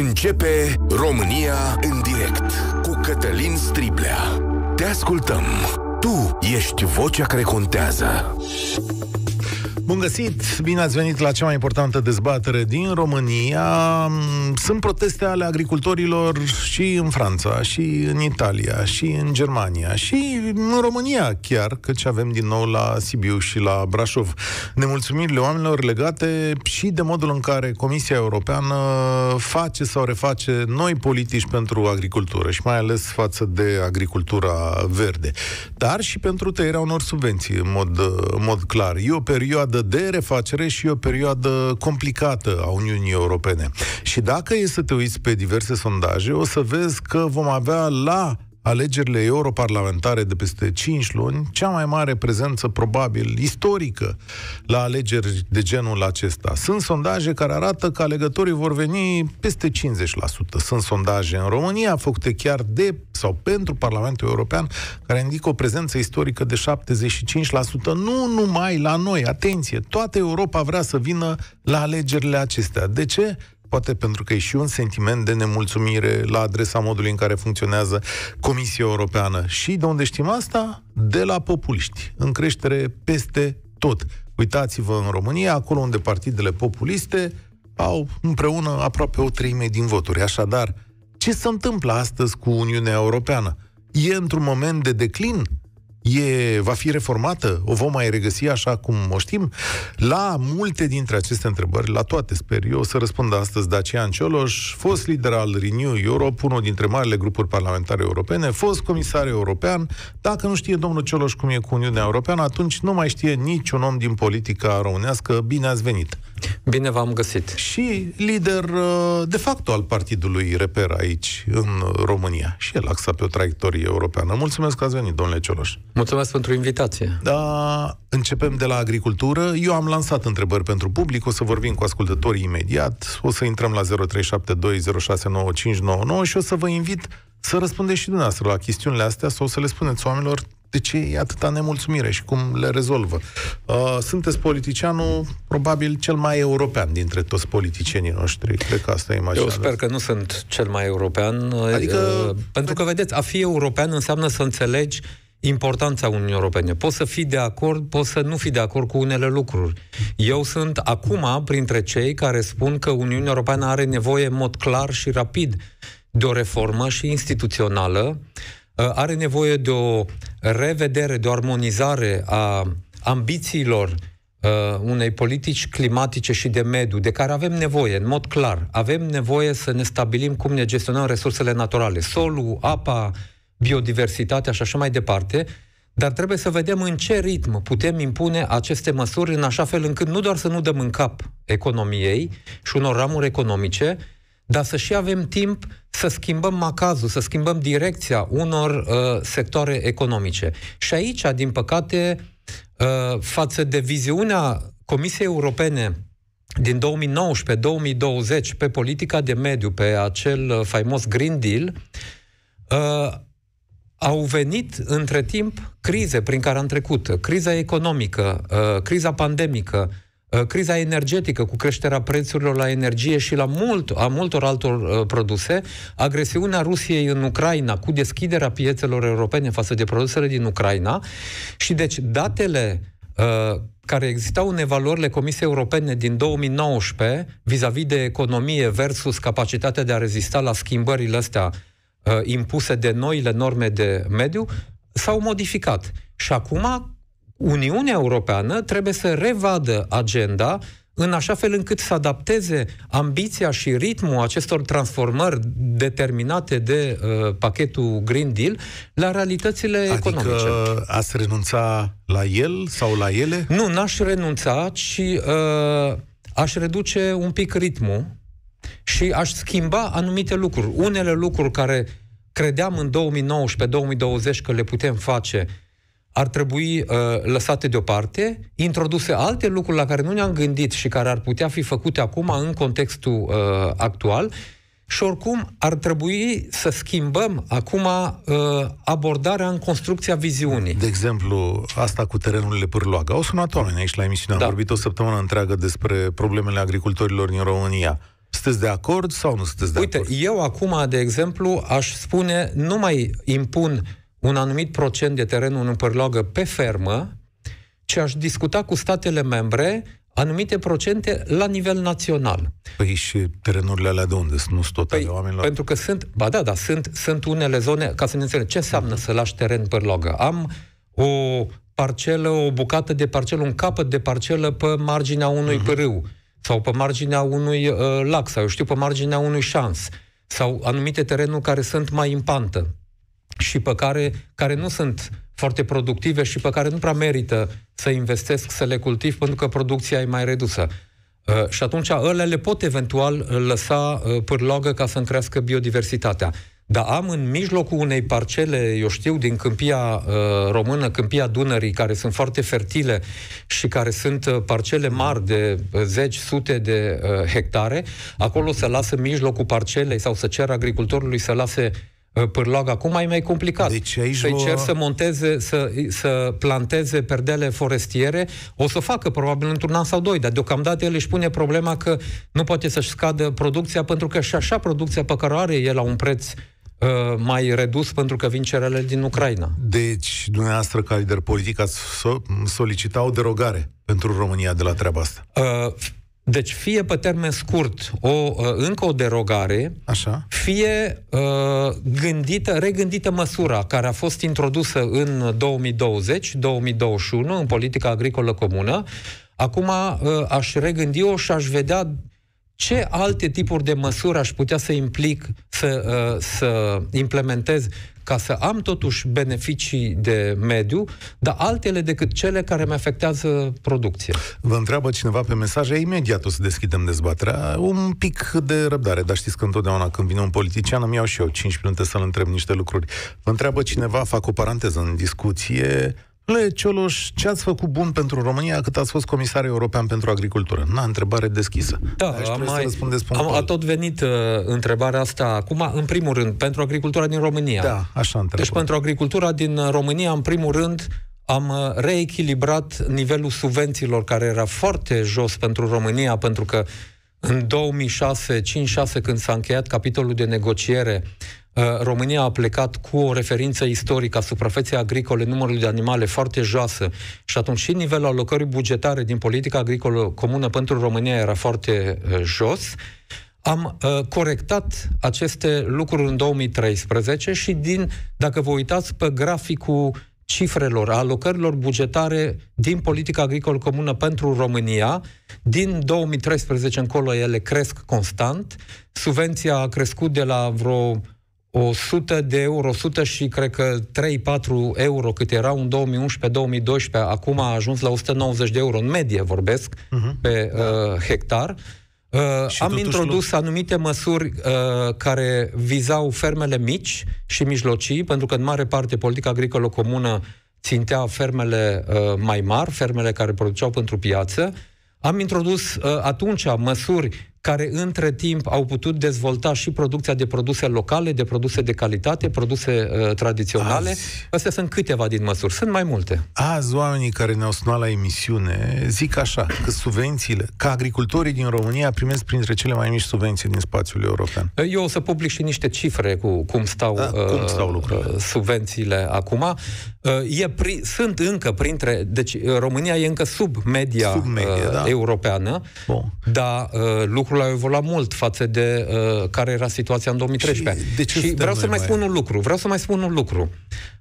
Începe România în direct cu Cătălin Striblea. Te ascultăm. Tu ești vocea care contează. Bun găsit! Bine ați venit la cea mai importantă dezbatere din România. Sunt proteste ale agricultorilor și în Franța, și în Italia, și în Germania, și în România chiar, căci avem din nou la Sibiu și la Brașov. Nemulțumirile oamenilor legate și de modul în care Comisia Europeană face sau reface noi politici pentru agricultură și mai ales față de agricultura verde, dar și pentru tăierea unor subvenții, în mod, în mod clar. E o perioadă perioadă de refacere și o perioadă complicată a Uniunii Europene. Și dacă e să te uiți pe diverse sondaje, o să vezi că vom avea la alegerile europarlamentare de peste 5 luni, cea mai mare prezență probabil istorică la alegeri de genul acesta. Sunt sondaje care arată că alegătorii vor veni peste 50%. Sunt sondaje în România făcute chiar de sau pentru Parlamentul European care indică o prezență istorică de 75%. Nu numai la noi, atenție, toată Europa vrea să vină la alegerile acestea. De ce? Poate pentru că e și un sentiment de nemulțumire la adresa modului în care funcționează Comisia Europeană. Și de unde știm asta? De la populiști, în creștere peste tot. Uitați-vă în România, acolo unde partidele populiste au împreună aproape o treime din voturi. Așadar, ce se întâmplă astăzi cu Uniunea Europeană? E într-un moment de declin? E, va fi reformată? O vom mai regăsi așa cum o știm? La multe dintre aceste întrebări, la toate sper eu, o să răspundă astăzi Dacian Cioloș, fost lider al Renew Europe, unul dintre marile grupuri parlamentare europene, fost comisar european. Dacă nu știe domnul Cioloș cum e cu Uniunea Europeană, atunci nu mai știe niciun om din politica românească. Bine ați venit! Bine v-am găsit! Și lider uh, de facto al partidului Reper aici, în România. Și el axa pe o traiectorie europeană. Mulțumesc că ați venit, domnule Cioloș! Mulțumesc pentru invitație. Da, începem de la agricultură. Eu am lansat întrebări pentru public, o să vorbim cu ascultătorii imediat, o să intrăm la 0372069599 și o să vă invit să răspundeți și dumneavoastră la chestiunile astea sau să le spuneți oamenilor de ce e atâta nemulțumire și cum le rezolvă. Uh, sunteți politicianul probabil cel mai european dintre toți politicienii noștri. Cred că asta e Eu sper că nu sunt cel mai european. Adică... Uh, pentru că, vedeți, a fi european înseamnă să înțelegi importanța Uniunii Europene. Poți să fii de acord, poți să nu fii de acord cu unele lucruri. Eu sunt acum printre cei care spun că Uniunea Europeană are nevoie în mod clar și rapid de o reformă și instituțională, uh, are nevoie de o revedere, de o armonizare a ambițiilor uh, unei politici climatice și de mediu, de care avem nevoie, în mod clar. Avem nevoie să ne stabilim cum ne gestionăm resursele naturale, solul, apa, biodiversitatea și așa mai departe, dar trebuie să vedem în ce ritm putem impune aceste măsuri în așa fel încât nu doar să nu dăm în cap economiei și unor ramuri economice, dar să și avem timp să schimbăm macazul, să schimbăm direcția unor uh, sectoare economice. Și aici, din păcate, uh, față de viziunea Comisiei Europene din 2019-2020 pe politica de mediu, pe acel uh, faimos Green Deal, uh, au venit între timp crize prin care am trecut. Criza economică, uh, criza pandemică, uh, criza energetică cu creșterea prețurilor la energie și la mult, a multor altor uh, produse, agresiunea Rusiei în Ucraina cu deschiderea piețelor europene față de produsele din Ucraina și deci datele care existau în evaluările Comisiei Europene din 2019 vis-a-vis de economie versus capacitatea de a rezista la schimbările astea uh, impuse de noile norme de mediu s-au modificat. Și acum Uniunea Europeană trebuie să revadă agenda în așa fel încât să adapteze ambiția și ritmul acestor transformări determinate de uh, pachetul Green Deal la realitățile adică economice. Adică ați renunța la el sau la ele? Nu, n-aș renunța, ci uh, aș reduce un pic ritmul și aș schimba anumite lucruri. Unele lucruri care credeam în 2019-2020 că le putem face, ar trebui uh, lăsate deoparte, introduse alte lucruri la care nu ne-am gândit și care ar putea fi făcute acum în contextul uh, actual și oricum ar trebui să schimbăm acum uh, abordarea în construcția viziunii. De exemplu, asta cu terenurile pârloagă. Au sunat oameni aici la emisiune, da. am vorbit o săptămână întreagă despre problemele agricultorilor din România Sunteți de acord sau nu sunteți de Uite, acord? Uite, eu acum, de exemplu, aș spune, nu mai impun un anumit procent de terenul în părlogă pe fermă, ci aș discuta cu statele membre anumite procente la nivel național. Păi și terenurile alea de unde sunt? Nu sunt tot păi, ale oamenilor? Pentru că sunt, ba da, da, sunt, sunt unele zone, ca să ne înțeleg, ce înseamnă să lași teren pe logă? Am o parcelă, o bucată de parcelă, un capăt de parcelă pe marginea unui uh-huh. pârâu sau pe marginea unui uh, lac sau, eu știu, pe marginea unui șans sau anumite terenuri care sunt mai în pantă și pe care, care nu sunt foarte productive și pe care nu prea merită să investesc, să le cultiv, pentru că producția e mai redusă. Uh, și atunci ăle le pot eventual lăsa uh, pârlogă ca să-mi crească biodiversitatea. Dar am în mijlocul unei parcele, eu știu, din câmpia uh, română, câmpia Dunării, care sunt foarte fertile și care sunt uh, parcele mari de uh, zeci, sute de uh, hectare, acolo să lasă în mijlocul parcelei sau să cer agricultorului să lase uh, pârloag acum e mai complicat. Deci aici să-i cer să monteze, să, să planteze perdele forestiere, o să facă probabil într-un an sau doi, dar deocamdată el își pune problema că nu poate să-și scadă producția, pentru că și așa producția pe care o are el la un preț Uh, mai redus pentru că vin cerele din Ucraina. Deci, dumneavoastră, ca lider politic, ați solicita o derogare pentru România de la treaba asta. Uh, deci fie pe termen scurt o, uh, încă o derogare, Așa. fie uh, gândită, regândită măsura care a fost introdusă în 2020-2021 în politica agricolă comună. Acum uh, aș regândi-o și aș vedea ce alte tipuri de măsuri aș putea să implic, să, uh, să implementez ca să am totuși beneficii de mediu, dar altele decât cele care mi afectează producția. Vă întreabă cineva pe mesaje, imediat o să deschidem dezbaterea. Un pic de răbdare, dar știți că întotdeauna când vine un politician îmi iau și eu 5 minute să-l întreb niște lucruri. Vă întreabă cineva, fac o paranteză în discuție, le, Cioloș, ce ați făcut bun pentru România cât ați fost comisar european pentru agricultură? Na, întrebare deschisă. Da, am, mai, am a tot venit uh, întrebarea asta acum, în primul rând, pentru agricultura din România. Da, așa întreb. Deci pentru agricultura din România, în primul rând, am uh, reechilibrat nivelul subvențiilor, care era foarte jos pentru România, pentru că în 2006, 5-6, când s-a încheiat capitolul de negociere, Uh, România a plecat cu o referință istorică a suprafeței agricole, numărul de animale foarte joasă și atunci și nivelul alocării bugetare din politica agricolă comună pentru România era foarte uh, jos. Am uh, corectat aceste lucruri în 2013 și din, dacă vă uitați pe graficul cifrelor, alocărilor bugetare din politica agricolă comună pentru România, din 2013 încolo ele cresc constant. Subvenția a crescut de la vreo 100 de euro, 100 și cred că 3-4 euro cât erau în 2011-2012, acum a ajuns la 190 de euro, în medie vorbesc, uh-huh. pe uh, hectar. Uh, am introdus lu- anumite măsuri uh, care vizau fermele mici și mijlocii, pentru că în mare parte politica agricolă comună țintea fermele uh, mai mari, fermele care produceau pentru piață. Am introdus uh, atunci măsuri care între timp au putut dezvolta și producția de produse locale, de produse de calitate, produse uh, tradiționale. Azi. Astea sunt câteva din măsuri, sunt mai multe. Azi oamenii care ne-au sunat la emisiune zic așa, că subvențiile, că agricultorii din România primesc printre cele mai mici subvenții din spațiul european. Eu o să public și niște cifre cu cum stau, da, uh, cum stau lucrurile. Uh, subvențiile acum. Uh, e pri, sunt încă printre, deci uh, România e încă sub media, sub media uh, da. europeană, Bun. dar uh, lucrul lucrurile au evoluat mult față de uh, care era situația în 2013. Și, de ce și vreau să mai, mai spun un lucru. Vreau să mai spun un lucru.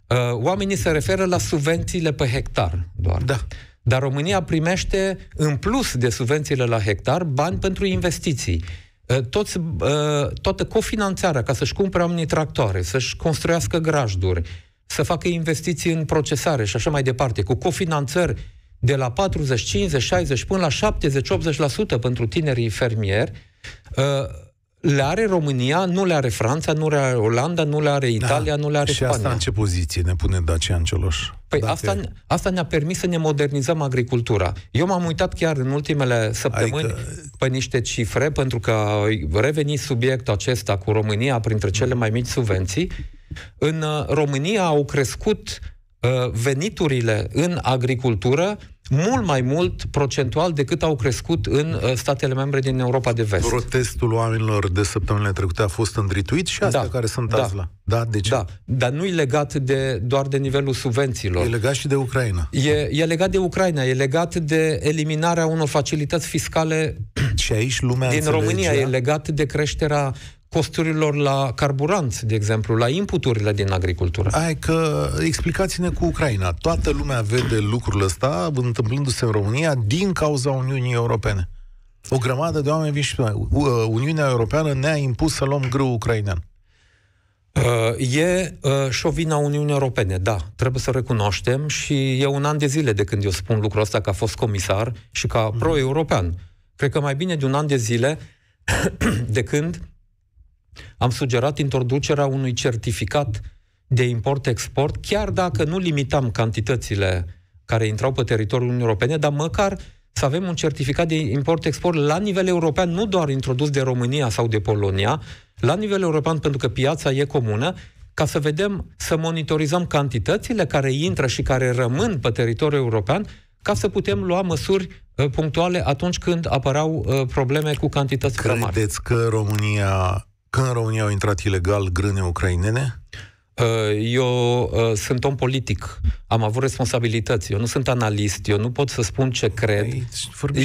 Uh, oamenii se referă la subvențiile pe hectar doar. Da. Dar România primește, în plus de subvențiile la hectar, bani pentru investiții. Uh, toți, uh, toată cofinanțarea ca să-și cumpere oamenii tractoare, să-și construiască grajduri, să facă investiții în procesare și așa mai departe, cu cofinanțări de la 40, 50, 60 până la 70, 80% pentru tinerii fermieri, uh, le are România, nu le are Franța, nu le are Olanda, nu le are Italia, da. nu le are și Spania. Și asta în ce poziție ne pune Dacian Cioloș? Păi Dacă... asta, asta ne-a permis să ne modernizăm agricultura. Eu m-am uitat chiar în ultimele săptămâni adică... pe niște cifre, pentru că a revenit subiectul acesta cu România printre cele mai mici subvenții. În uh, România au crescut Uh, veniturile în agricultură mult mai mult procentual decât au crescut în uh, statele membre din Europa de Vest. Protestul oamenilor de săptămânile trecute a fost îndrituit și astea da, care sunt da, azi la. Da, de ce? Da, dar nu e legat de, doar de nivelul subvențiilor. E legat și de Ucraina. E, e legat de Ucraina, e legat de eliminarea unor facilități fiscale și aici lumea din înțelegea... România, e legat de creșterea costurilor la carburanți, de exemplu, la inputurile din agricultură. Ai că explicați-ne cu Ucraina. Toată lumea vede lucrul ăsta întâmplându-se în România din cauza Uniunii Europene. O grămadă de oameni vin și spun, Uniunea Europeană ne-a impus să luăm grâu ucrainean. Uh, e uh, și o vina Uniunii Europene, da, trebuie să recunoaștem și e un an de zile de când eu spun lucrul ăsta ca fost comisar și ca mm. pro-european. Cred că mai bine de un an de zile de când am sugerat introducerea unui certificat de import-export, chiar dacă nu limitam cantitățile care intrau pe teritoriul Uniunii Europene, dar măcar să avem un certificat de import-export la nivel european, nu doar introdus de România sau de Polonia, la nivel european, pentru că piața e comună, ca să vedem, să monitorizăm cantitățile care intră și care rămân pe teritoriul european, ca să putem lua măsuri uh, punctuale atunci când apăreau uh, probleme cu cantități prea mari. Credeți că România când în România au intrat ilegal grâne ucrainene? Uh, eu uh, sunt om politic, am avut responsabilități, eu nu sunt analist, eu nu pot să spun ce cred. Ei,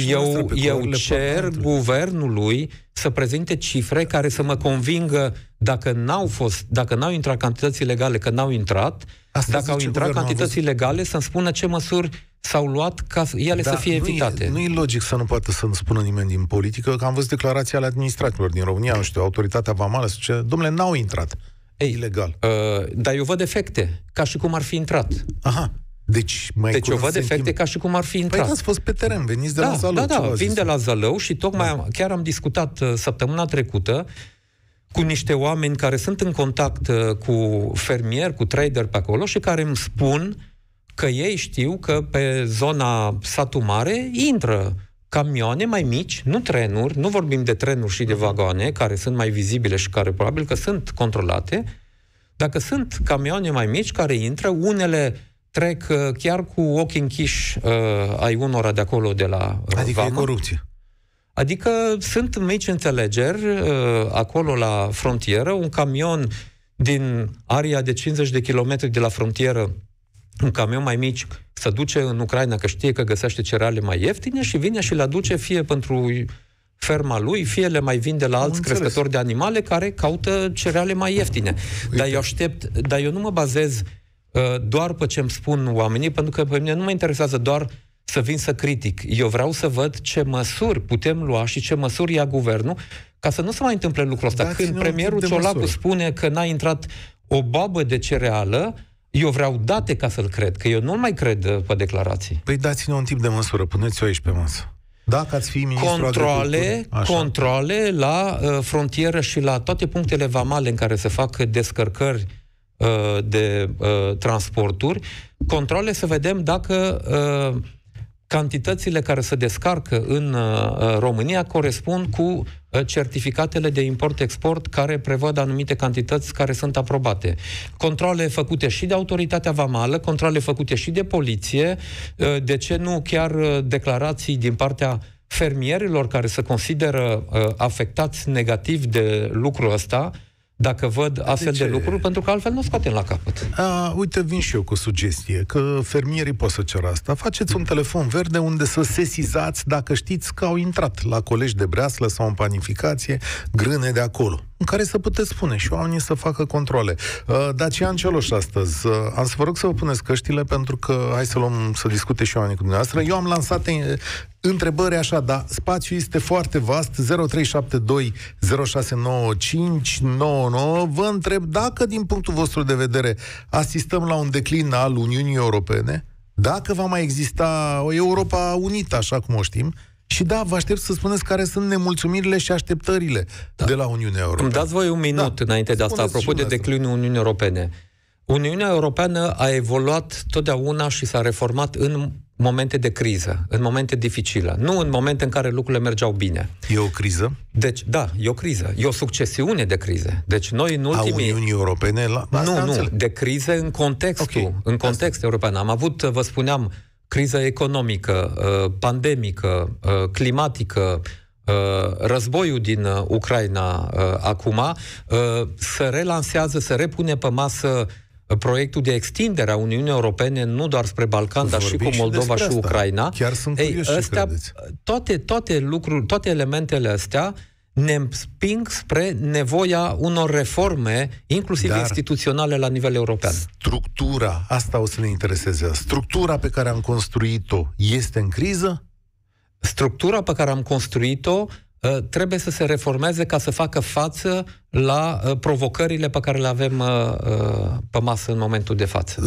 eu eu cer guvernului să prezinte cifre care să mă convingă dacă n-au fost, dacă n-au intrat cantități legale, că n-au intrat, Asta dacă au intrat cantități legale, să-mi spună ce măsuri s-au luat ca ele da, să fie evitate. Nu e, nu e logic să nu poată să-mi spună nimeni din politică, că am văzut declarația ale administratorilor din România, nu știu, autoritatea vamală, să zice, domnule, n-au intrat. Ei, ilegal. Uh, dar eu văd efecte, ca și cum ar fi intrat. Aha. Deci, mai deci eu văd efecte ca și cum ar fi intrat. Păi ați fost pe teren, veniți de da, la Zalău. Da, da, vin zis? de la Zalău și tocmai da. am, chiar am discutat uh, săptămâna trecută cu niște oameni care sunt în contact uh, cu fermieri, cu trader pe acolo și care îmi spun că ei știu că pe zona satu mare intră camioane mai mici, nu trenuri, nu vorbim de trenuri și de vagoane, care sunt mai vizibile și care probabil că sunt controlate, dacă sunt camioane mai mici care intră, unele trec uh, chiar cu ochii închiși uh, ai unora de acolo de la uh, Adică Vama. e corupție. Adică sunt mici înțelegeri uh, acolo la frontieră, un camion din aria de 50 de kilometri de la frontieră, un camion mai mic, să duce în Ucraina, că știe că găsește cereale mai ieftine și vine și le aduce fie pentru ferma lui, fie le mai vinde la alți Înțeles. crescători de animale care caută cereale mai ieftine. Uite. Dar eu aștept, dar eu nu mă bazez uh, doar pe ce îmi spun oamenii, pentru că pe mine nu mă interesează doar să vin să critic. Eu vreau să văd ce măsuri putem lua și ce măsuri ia guvernul ca să nu se mai întâmple lucrul ăsta. Dați Când premierul Ciolacu măsuri. spune că n-a intrat o babă de cereală, eu vreau date ca să-l cred, că eu nu mai cred uh, pe declarații. Păi dați-ne un tip de măsură, puneți-o aici pe masă. Dacă ați fi ministru controle, controle la uh, frontieră și la toate punctele vamale în care se fac descărcări uh, de uh, transporturi, controle să vedem dacă uh, cantitățile care se descarcă în uh, România corespund cu uh, certificatele de import-export care prevăd anumite cantități care sunt aprobate. Controle făcute și de autoritatea vamală, controle făcute și de poliție, uh, de ce nu chiar declarații din partea fermierilor care se consideră afectați negativ de lucrul ăsta, dacă văd astfel de, de lucruri, pentru că altfel nu scoatem la capăt. A, uite, vin și eu cu o sugestie, că fermierii pot să cer asta. Faceți un telefon verde unde să sesizați dacă știți că au intrat la colegi de breaslă sau în panificație grâne de acolo în care să puteți spune și oamenii să facă controle. Uh, Dacian Celoș astăzi, uh, am să vă rog să vă puneți căștile pentru că hai să luăm, să discute și oamenii cu dumneavoastră. Eu am lansat uh, întrebări așa, dar spațiul este foarte vast, 0372 069599. Vă întreb dacă din punctul vostru de vedere asistăm la un declin al Uniunii Europene, dacă va mai exista o Europa unită, așa cum o știm, și da, vă aștept să spuneți care sunt nemulțumirile și așteptările da. de la Uniunea Europeană. Îmi dați voi un minut da. înainte de asta, apropo de declinul Uniunii Europene. Uniunea Europeană a evoluat totdeauna și s-a reformat în momente de criză, în momente dificile, nu în momente în care lucrurile mergeau bine. E o criză? Deci, da, e o criză. E o succesiune de crize. Deci noi în ultimii... A Uniunii Europene? La... nu, nu, de crize în contextul, okay. în context Asta. european. Am avut, vă spuneam, criză economică, uh, pandemică, uh, climatică, uh, războiul din Ucraina acum, să relansează, să repune pe masă proiectul de extindere a Uniunii Europene nu doar spre Balcan, dar și cu Moldova și, și Ucraina. Chiar sunt Ei, astea, toate, toate lucruri, toate elementele astea ne împing spre nevoia unor reforme, inclusiv Dar instituționale la nivel european. Structura, asta o să ne intereseze. Structura pe care am construit-o este în criză? Structura pe care am construit-o Uh, trebuie să se reformeze ca să facă față la uh, provocările pe care le avem uh, pe masă în momentul de față. 0372069599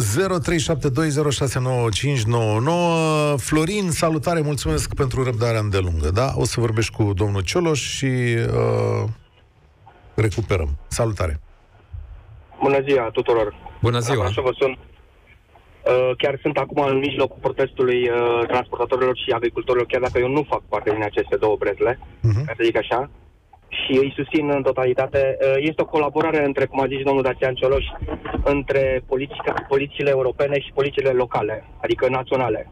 Florin, salutare, mulțumesc pentru răbdarea îndelungă, da? O să vorbești cu domnul Cioloș și uh, recuperăm. Salutare! Bună ziua tuturor! Bună ziua! Așa vă sun. Uh, chiar sunt acum în mijlocul protestului uh, transportatorilor și agricultorilor, chiar dacă eu nu fac parte din aceste două brezle, uh-huh. ca să zic așa, și îi susțin în totalitate. Uh, este o colaborare între, cum a zis domnul Dacian Cioloș, între politica, politicile europene și politicile locale, adică naționale.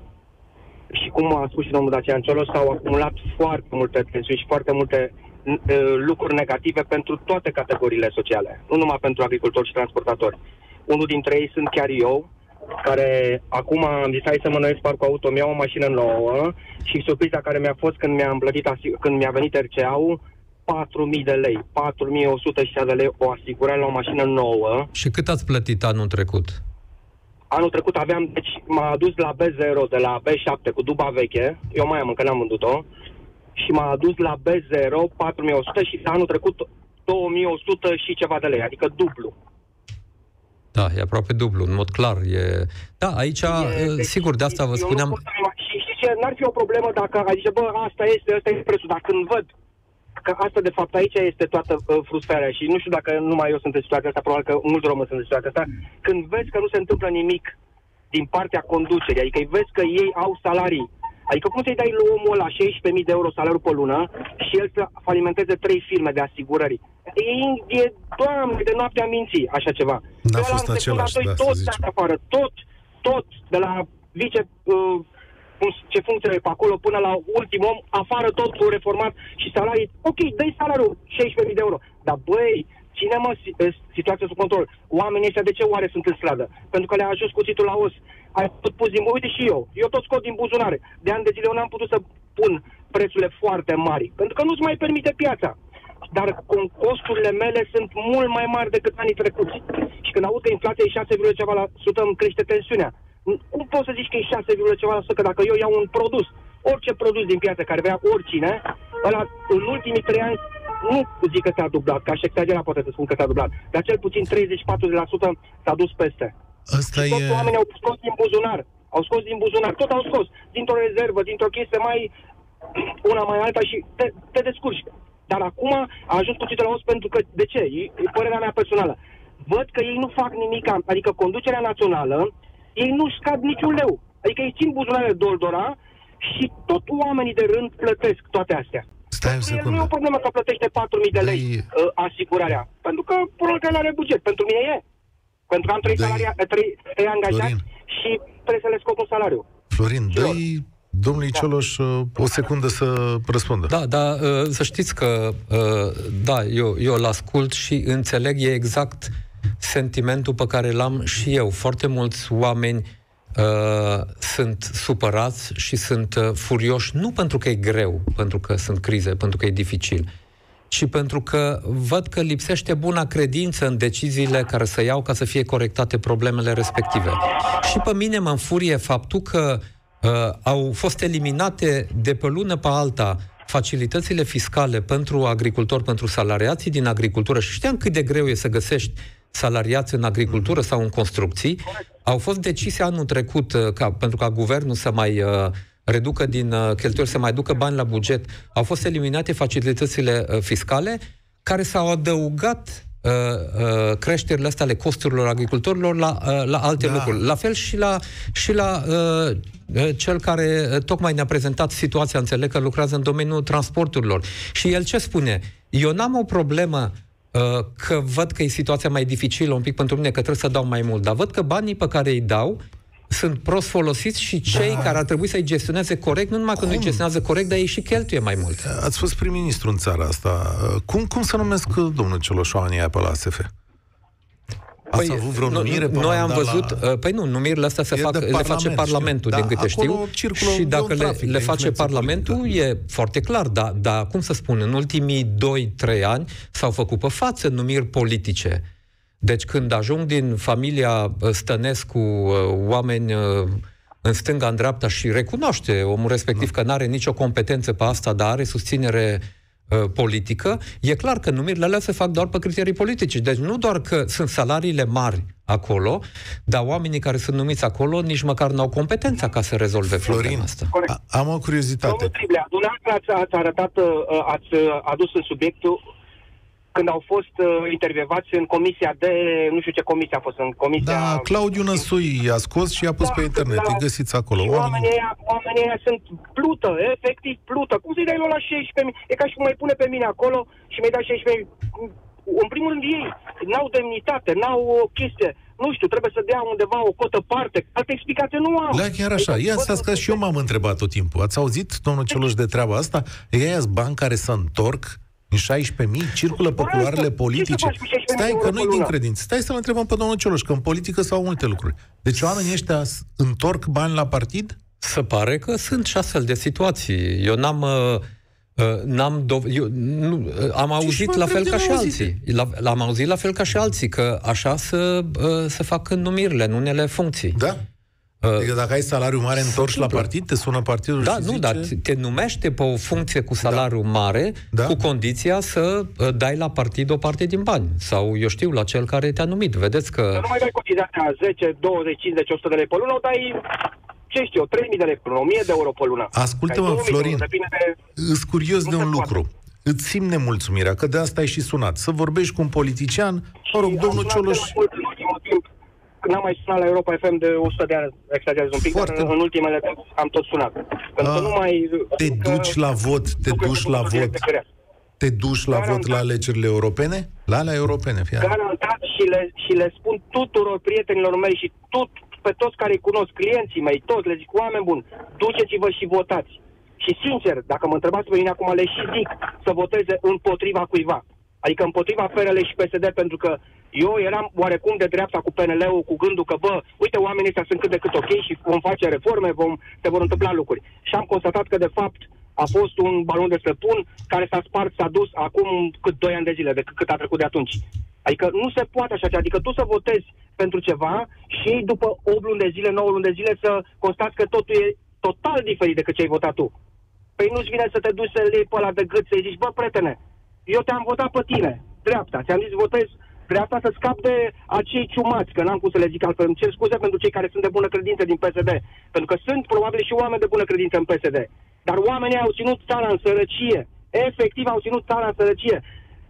Și cum a spus și domnul Dacian Cioloș, s-au acumulat foarte multe tensiuni și foarte multe uh, lucruri negative pentru toate categoriile sociale, nu numai pentru agricultori și transportatori. Unul dintre ei sunt chiar eu, care acum am zis hai să mă noiesc parcul auto, mi-au o mașină nouă și surpriza care mi-a fost când mi-am plătit, când mi-a venit RCA-ul, 4.000 de lei, 4.100 de lei o asigurare la o mașină nouă. Și cât ați plătit anul trecut? Anul trecut aveam, deci m-a adus la B0 de la B7 cu duba veche, eu mai am încă n-am vândut-o, și m-a adus la B0 4.100 și anul trecut 2.100 și ceva de lei, adică dublu. Da, e aproape dublu, în mod clar. E... Da, aici, e, deci, sigur, de asta vă spuneam... Și știți ce, n-ar fi o problemă dacă ai zice, bă, asta este, asta este prețul, dar când văd că asta, de fapt, aici este toată uh, frustrarea și nu știu dacă numai eu sunt în situația asta, probabil că mulți români sunt în situația asta, când vezi că nu se întâmplă nimic din partea conducerii, adică vezi că ei au salarii, adică cum să-i dai lui omul ăla 16.000 de euro salariu pe lună și el să falimenteze trei firme de asigurări. E, e doamne, de noapte a minții, așa ceva. N-a eu fost același, da, tot de afară, tot, tot, de la vice, uh, ce funcție pe acolo, până la ultim om, afară totul reformat și salarii, ok, dai salariul 16.000 de euro, dar băi, ține mă situația sub control. Oamenii ăștia de ce oare sunt în stradă? Pentru că le-a ajuns cuțitul la os. Ai tot pus din... Uite și eu. Eu tot scot din buzunare. De ani de zile eu n-am putut să pun prețurile foarte mari. Pentru că nu-ți mai permite piața dar costurile mele sunt mult mai mari decât anii trecuți. Și când aud că inflația e 6, ceva la sută, îmi crește tensiunea. Cum poți să zici că e 6, ceva la sută, că dacă eu iau un produs, orice produs din piață care vrea oricine, ăla în ultimii trei ani nu zic că s-a dublat, că aș exagera poate să spun că s-a dublat, dar cel puțin 30-40% s-a dus peste. Asta și toți e... oamenii au scos din buzunar, au scos din buzunar, tot au scos, dintr-o rezervă, dintr-o chestie mai una mai alta și te, te descurci. Dar acum a ajuns cuțitul la os pentru că, de ce? E, e părerea mea personală. Văd că ei nu fac nimic, adică conducerea națională, ei nu scad niciun leu. Adică ei țin buzunarele doldora și tot oamenii de rând plătesc toate astea. Stai o secundă. Nu e o problemă că plătește 4.000 de lei Dai... uh, asigurarea. Pentru că probabil că are buget. Pentru mine e. Pentru că am trei, salaria, trei, trei angajați Florin. și trebuie să le scot un salariu. Florin, dă domnului da. Cioloș uh, o secundă să răspundă. Da, da, uh, să știți că, uh, da, eu, eu îl ascult și înțeleg, e exact sentimentul pe care l-am și eu. Foarte mulți oameni uh, sunt supărați și sunt uh, furioși, nu pentru că e greu, pentru că sunt crize, pentru că e dificil, ci pentru că văd că lipsește buna credință în deciziile care să iau ca să fie corectate problemele respective. Și pe mine mă înfurie faptul că uh, uh, au fost eliminate de pe lună pe alta facilitățile fiscale pentru agricultori, pentru salariații din agricultură și știam cât de greu e să găsești salariați în agricultură sau în construcții, au fost decise anul trecut uh, ca, pentru ca guvernul să mai uh, reducă din uh, cheltuieli, să mai ducă bani la buget, au fost eliminate facilitățile uh, fiscale care s-au adăugat Uh, uh, creșterile astea ale costurilor agricultorilor la, uh, la alte da. lucruri. La fel și la, și la uh, uh, cel care uh, tocmai ne-a prezentat situația, înțeleg că lucrează în domeniul transporturilor. Și el ce spune? Eu n-am o problemă uh, că văd că e situația mai dificilă un pic pentru mine, că trebuie să dau mai mult, dar văd că banii pe care îi dau sunt prost folosiți și cei da. care ar trebui să-i gestioneze corect, nu numai că nu-i gestionează corect, dar ei și cheltuie mai mult. Ați fost prim-ministru în țara asta. Cum, cum să numesc domnul Cioloșoani pe la ASF? Ați păi, avut vreo numire? Nu, noi am văzut, la... Uh, păi nu, numirile astea se fac, le face Parlamentul, da, din câte știu. Și dacă le, trafic, le face Parlamentul, politic, da. e foarte clar. Dar, da, cum să spun, în ultimii 2-3 ani s-au făcut pe față numiri politice. Deci când ajung din familia uh, Stănescu uh, oameni în stânga, în dreapta și recunoaște omul respectiv da. că nu are nicio competență pe asta, dar are susținere Uh, politică, e clar că numirile alea se fac doar pe criterii politice. Deci nu doar că sunt salariile mari acolo, dar oamenii care sunt numiți acolo nici măcar nu au competența ca să rezolve Florin, asta. A, am o curiozitate. Domnul Triblea, dumneavoastră ați, ați arătat, uh, ați uh, adus în subiectul când au fost uh, intervievați în comisia de, nu știu ce comisie a fost, în comisia... Da, Claudiu Năsui a scos și a pus da, pe internet, da, îi găsiți acolo. Și oamenii, aia, oamenii aia sunt plută, efectiv plută. Cum să-i dai la 16.000? E ca și cum mai pune pe mine acolo și mi-ai dat 16.000. În primul rând ei n-au demnitate, n-au o chestie nu știu, trebuie să dea undeva o cotă parte. Alte explicații nu au. Da, chiar așa. Ia stați că și eu m-am întrebat tot timpul. Ați auzit, domnul Celuș, de treaba asta? Ei bani care să întorc în 16.000 circulă pe culoarele politice. Stai că nu-i din credință. Stai să-l întrebăm pe domnul Cioloș, că în politică sau multe lucruri. Deci oamenii ăștia întorc bani la partid? Se pare că sunt și astfel de situații. Eu n-am... Uh, uh n-am dov- eu, nu, uh, am auzit la fel ca și alții. La, am auzit la fel ca și alții că așa să uh, se fac numirile în unele funcții. Da? Uh, adică dacă ai salariu mare întorci la partid, te sună partidul Da, și nu, zice... dar te numește pe o funcție cu salariu da. mare, da. cu condiția să uh, dai la partid o parte din bani. Sau, eu știu, la cel care te-a numit. Vedeți că... Nu mai dai cotizația 10, 20, 50, 100 de lei pe lună, o dai ce știu, 3.000 de lei pe lună, 1.000 de euro pe lună. Ascultă-mă, Florin, de... îți curios de un lucru. Poate. Îți simt nemulțumirea, că de asta ai și sunat. Să vorbești cu un politician, mă rog, domnul Cioloș... În ultimul timp n-am mai sunat la Europa FM de 100 de ani, exagerez un pic, Foarte... dar în, în ultimele am tot sunat. Pentru că nu mai... Te duci la vot, te duci la vot. Te duci la vot la alegerile europene? La alea europene, fie. Garantat și le, și le spun tuturor prietenilor mei și tot, pe toți care îi cunosc, clienții mei, toți, le zic, oameni buni, duceți-vă și votați. Și sincer, dacă mă întrebați pe mine acum, le și zic să voteze împotriva cuiva. Adică împotriva PNL și PSD, pentru că eu eram oarecum de dreapta cu PNL-ul, cu gândul că, bă, uite, oamenii ăștia sunt cât de cât ok și vom face reforme, vom, se vor întâmpla lucruri. Și am constatat că, de fapt, a fost un balon de stăpân care s-a spart, s-a dus acum cât 2 ani de zile, de cât a trecut de atunci. Adică nu se poate așa, adică tu să votezi pentru ceva și după 8 luni de zile, 9 luni de zile să constați că totul e total diferit decât ce ai votat tu. Păi nu-ți vine să te duci să iei pe ăla de gât, să-i zici, bă, prietene, eu te-am votat pe tine, dreapta, ți-am zis votez dreapta să scap de acei ciumați, că n-am cum să le zic altfel. Îmi cer scuze pentru cei care sunt de bună credință din PSD, pentru că sunt probabil și oameni de bună credință în PSD. Dar oamenii au ținut țara în sărăcie. Efectiv au ținut țara în sărăcie.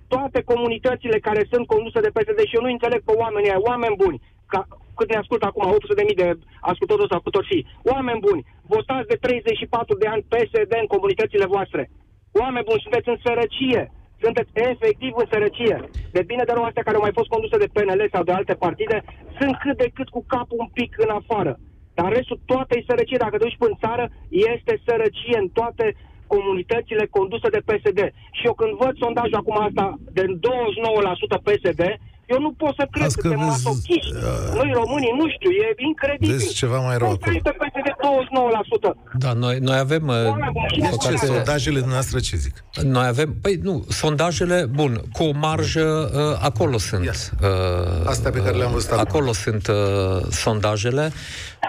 Toate comunitățile care sunt conduse de PSD și eu nu înțeleg pe oamenii ai, oameni buni, ca, cât ne ascultă acum, 800.000 de ascultători sau cât fi. Oameni buni, votați de 34 de ani PSD în comunitățile voastre. Oameni buni, sunteți în sărăcie sunteți efectiv în sărăcie. De bine de rău astea care au mai fost conduse de PNL sau de alte partide, sunt cât de cât cu capul un pic în afară. Dar restul toată e sărăcie. Dacă te duci în țară, este sărăcie în toate comunitățile conduse de PSD. Și eu când văd sondajul acum asta de 29% PSD, eu nu pot să cred că suntem masochiști. Uh, noi românii, nu știu, e incredibil. Vezi ceva mai rău acolo. de 29%. Da, noi, noi avem... Uh, ce, sondajele noastre ce zic? Noi avem... Păi nu, sondajele, bun, cu o marjă, uh, acolo sunt. Uh, Astea pe care le-am văzut Acolo sunt uh, sondajele,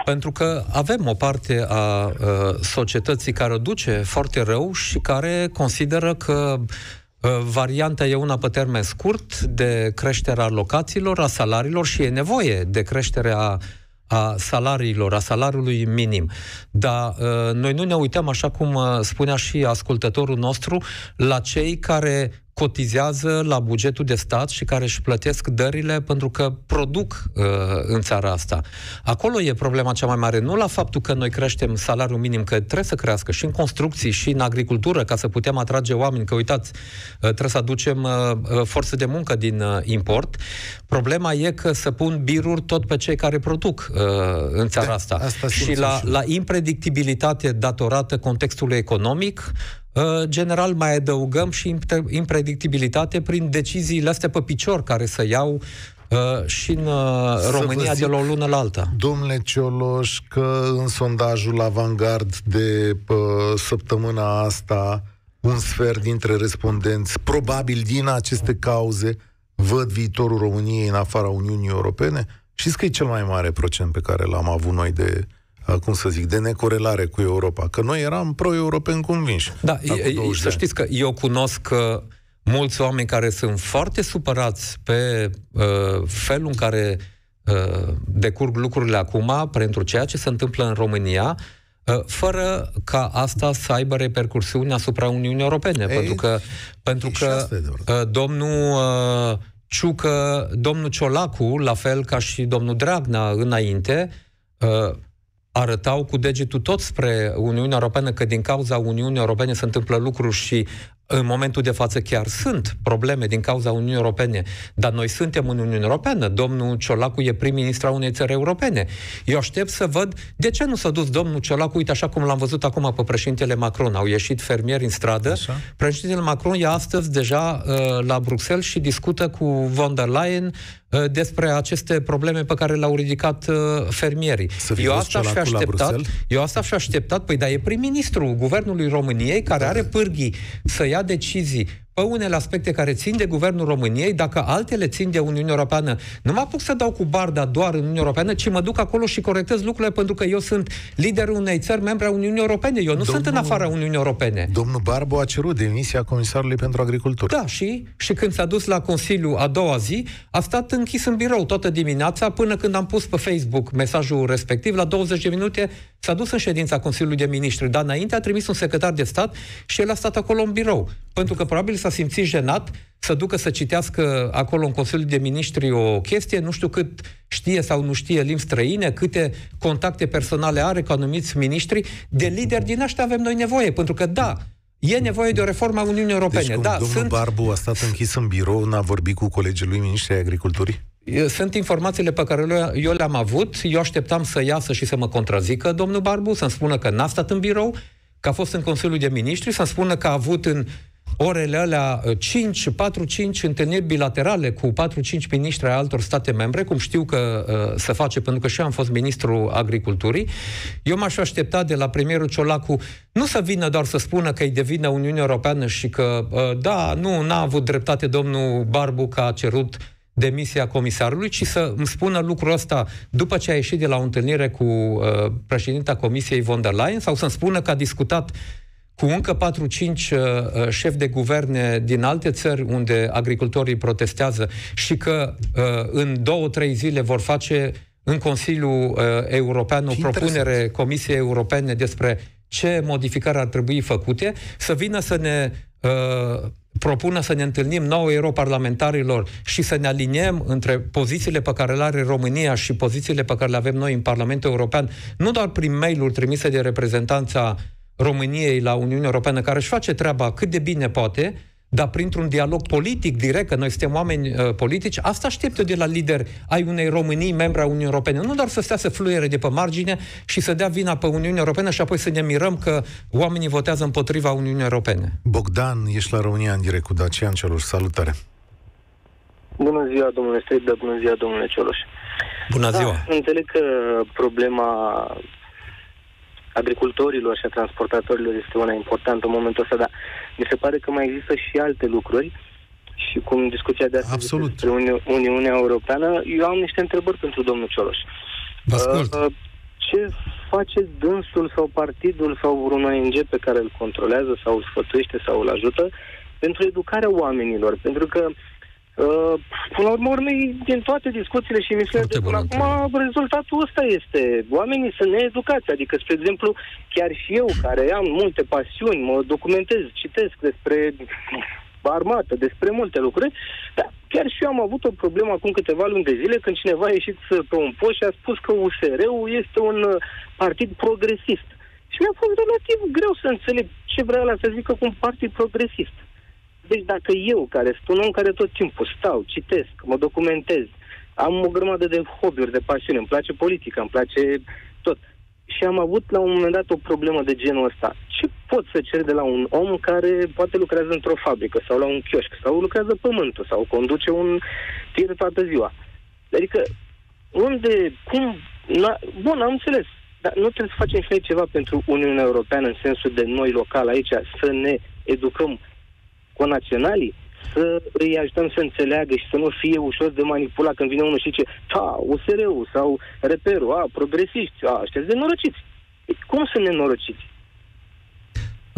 pentru că avem o parte a uh, societății care o duce foarte rău și care consideră că Uh, varianta e una pe termen scurt de creșterea locațiilor, a salariilor și e nevoie de creșterea a salariilor, a salariului minim. Dar uh, noi nu ne uităm, așa cum uh, spunea și ascultătorul nostru, la cei care cotizează la bugetul de stat și care își plătesc dările pentru că produc uh, în țara asta. Acolo e problema cea mai mare, nu la faptul că noi creștem salariul minim, că trebuie să crească și în construcții și în agricultură ca să putem atrage oameni, că uitați, uh, trebuie să aducem uh, uh, forță de muncă din uh, import. Problema e că să pun biruri tot pe cei care produc uh, în țara da, asta. asta și la, la impredictibilitate datorată contextului economic, Uh, general mai adăugăm și impredictibilitate prin deciziile astea pe picior care să iau uh, și în uh, România zic, de la o lună la alta. Domnule Cioloș, că în sondajul Avangard de uh, săptămâna asta, un sfert dintre respondenți, probabil din aceste cauze, văd viitorul României în afara Uniunii Europene? Știți că e cel mai mare procent pe care l-am avut noi de cum să zic, de necorelare cu Europa. Că noi eram pro-europeni convinși. Da, e, să știți că eu cunosc uh, mulți oameni care sunt foarte supărați pe uh, felul în care uh, decurg lucrurile acum pentru ceea ce se întâmplă în România, uh, fără ca asta să aibă repercursiuni asupra Uniunii Europene. Ei, pentru că, pentru că uh, domnul uh, Ciucă, domnul Ciolacu, la fel ca și domnul Dragnea înainte, uh, arătau cu degetul tot spre Uniunea Europeană că din cauza Uniunii Europene se întâmplă lucruri și în momentul de față chiar sunt probleme din cauza Uniunii Europene, dar noi suntem în Uniunea Europeană. Domnul Ciolacu e prim-ministru a unei țări europene. Eu aștept să văd de ce nu s-a dus domnul Ciolacu, uite așa cum l-am văzut acum pe președintele Macron. Au ieșit fermieri în stradă. Așa. Președintele Macron e astăzi deja uh, la Bruxelles și discută cu von der Leyen uh, despre aceste probleme pe care le-au ridicat uh, fermierii. Eu asta aș fi așteptat, eu asta aș fi așteptat, păi da, e prim-ministru guvernului României care are pârghii să ia ia decizii pe unele aspecte care țin de Guvernul României, dacă altele țin de Uniunea Europeană, nu mă apuc să dau cu barda doar în Uniunea Europeană, ci mă duc acolo și corectez lucrurile pentru că eu sunt liderul unei țări membre a Uniunii Europene. Eu nu domnul, sunt în afara Uniunii Europene. Domnul Barbu a cerut demisia Comisarului pentru Agricultură. Da, și, și când s-a dus la Consiliu a doua zi, a stat închis în birou toată dimineața până când am pus pe Facebook mesajul respectiv. La 20 de minute s-a dus în ședința Consiliului de Ministri, dar înainte a trimis un secretar de stat și el a stat acolo în birou. Pentru că probabil s-a simțit jenat să ducă să citească acolo în Consiliul de Ministri o chestie, nu știu cât știe sau nu știe limbi străine, câte contacte personale are cu anumiți miniștri, de lideri din ăștia avem noi nevoie, pentru că da, E nevoie de o reformă a Uniunii Europene. Deci, da, domnul sunt... Barbu a stat închis în birou, n-a vorbit cu colegii lui ministrii agriculturii? Sunt informațiile pe care eu le-am avut. Eu așteptam să iasă și să mă contrazică domnul Barbu, să-mi spună că n-a stat în birou, că a fost în Consiliul de Ministri, să-mi spună că a avut în orele alea 5, 4-5 întâlniri bilaterale cu 4-5 miniștri ai altor state membre, cum știu că uh, se face, pentru că și eu am fost ministru agriculturii. Eu m-aș aștepta de la premierul Ciolacu nu să vină doar să spună că îi devină Uniunea Europeană și că, uh, da, nu, n-a avut dreptate domnul Barbu că a cerut demisia comisarului, ci să îmi spună lucrul ăsta după ce a ieșit de la o întâlnire cu uh, președinta Comisiei von der Leyen sau să-mi spună că a discutat cu încă 4-5 uh, uh, șefi de guverne din alte țări unde agricultorii protestează și că uh, în două-trei zile vor face în Consiliul uh, European o ce propunere interesant. Comisiei Europene despre ce modificări ar trebui făcute, să vină să ne uh, propună să ne întâlnim nouă europarlamentarilor și să ne aliniem între pozițiile pe care le are România și pozițiile pe care le avem noi în Parlamentul European, nu doar prin mail-uri trimise de reprezentanța României la Uniunea Europeană, care își face treaba cât de bine poate, dar printr-un dialog politic direct, că noi suntem oameni uh, politici, asta aștept eu de la lider ai unei Românii, membra Uniunii Europene. Nu doar să stea să fluiere de pe margine și să dea vina pe Uniunea Europeană și apoi să ne mirăm că oamenii votează împotriva Uniunii Europene. Bogdan, ești la România în direct cu Dacian Cioloș. Salutare! Bună ziua, domnule Stridă, bună ziua, domnule Cioloș. Bună ziua! Da, înțeleg că problema agricultorilor și a transportatorilor este una importantă în momentul ăsta, dar mi se pare că mai există și alte lucruri și cum discuția de astăzi Absolut. despre Uni- Uniunea Europeană, eu am niște întrebări pentru domnul Cioloș. Vă ascult. Uh, ce face dânsul sau partidul sau un ONG pe care îl controlează sau îl sfătuiește sau îl ajută pentru educarea oamenilor? Pentru că uh, Uh, până la urmă, urmei, din toate discuțiile și emisiunile de până acum, rezultatul ăsta este. Oamenii sunt needucați. Adică, spre exemplu, chiar și eu, care am multe pasiuni, mă documentez, citesc despre armată, despre multe lucruri, dar chiar și eu am avut o problemă acum câteva luni de zile când cineva a ieșit pe un post și a spus că USR-ul este un uh, partid progresist. Și mi-a fost relativ greu să înțeleg ce vrea la să zică cu un partid progresist. Deci dacă eu, care sunt un om care tot timpul stau, citesc, mă documentez, am o grămadă de hobby-uri, de pasiune, îmi place politica, îmi place tot. Și am avut la un moment dat o problemă de genul ăsta. Ce pot să cer de la un om care poate lucrează într-o fabrică sau la un chioșc sau lucrează pământul sau conduce un tir toată ziua? Adică, unde, cum... Na, bun, am înțeles, dar nu trebuie să facem și noi ceva pentru Uniunea Europeană în sensul de noi local aici, să ne educăm naționalii, să îi ajutăm să înțeleagă și să nu fie ușor de manipulat când vine unul și zice, a, USR-ul sau reperul, a, progresiști, a, ăștia de norociți. Cum sunt nenorociți?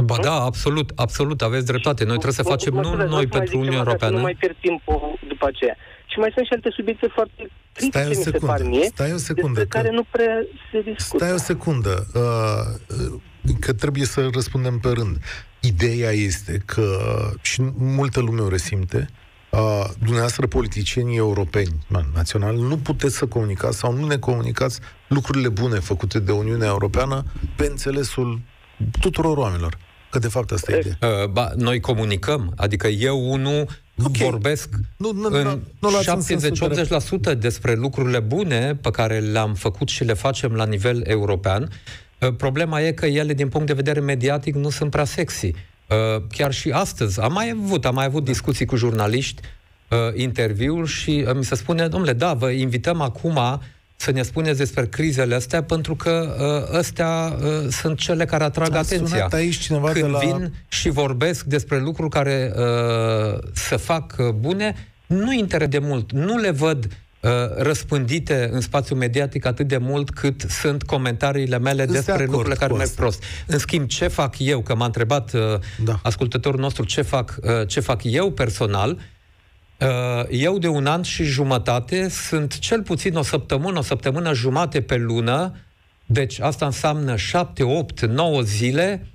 Ba da, absolut, absolut, aveți dreptate. Noi trebuie să facem nu noi pentru Uniunea Europeană. Nu mai pierd timpul după aceea. Și mai sunt și alte subiecte foarte critice, stai o secundă, mi se par mie, stai o secundă, despre că... care nu prea se discută. Stai o secundă, uh, că trebuie să răspundem pe rând. Ideea este că, și multă lume o resimte, uh, dumneavoastră politicienii europeni, naționali, nu puteți să comunicați sau nu ne comunicați lucrurile bune făcute de Uniunea Europeană pe înțelesul tuturor oamenilor. Că de fapt asta e ideea. Uh, ba, noi comunicăm, adică eu unul okay. vorbesc nu, nu, în nu, nu 70-80% despre lucrurile bune pe care le-am făcut și le facem la nivel european. Uh, problema e că ele, din punct de vedere mediatic, nu sunt prea sexy. Uh, chiar și astăzi am mai avut, am mai avut discuții cu jurnaliști, uh, interviuri și mi se spune, domnule, da, vă invităm acum să ne spuneți despre crizele astea, pentru că uh, astea uh, sunt cele care atrag A atenția. aici cineva Când de la... vin și vorbesc despre lucruri care uh, să fac uh, bune, nu interesează de mult. Nu le văd uh, răspândite în spațiu mediatic atât de mult cât sunt comentariile mele Îți despre de lucrurile care merg prost. În schimb, ce fac eu, că m-a întrebat uh, da. ascultătorul nostru ce fac, uh, ce fac eu personal, uh, Uh, eu de un an și jumătate sunt cel puțin o săptămână, o săptămână jumate pe lună, deci asta înseamnă 7, 8, 9 zile,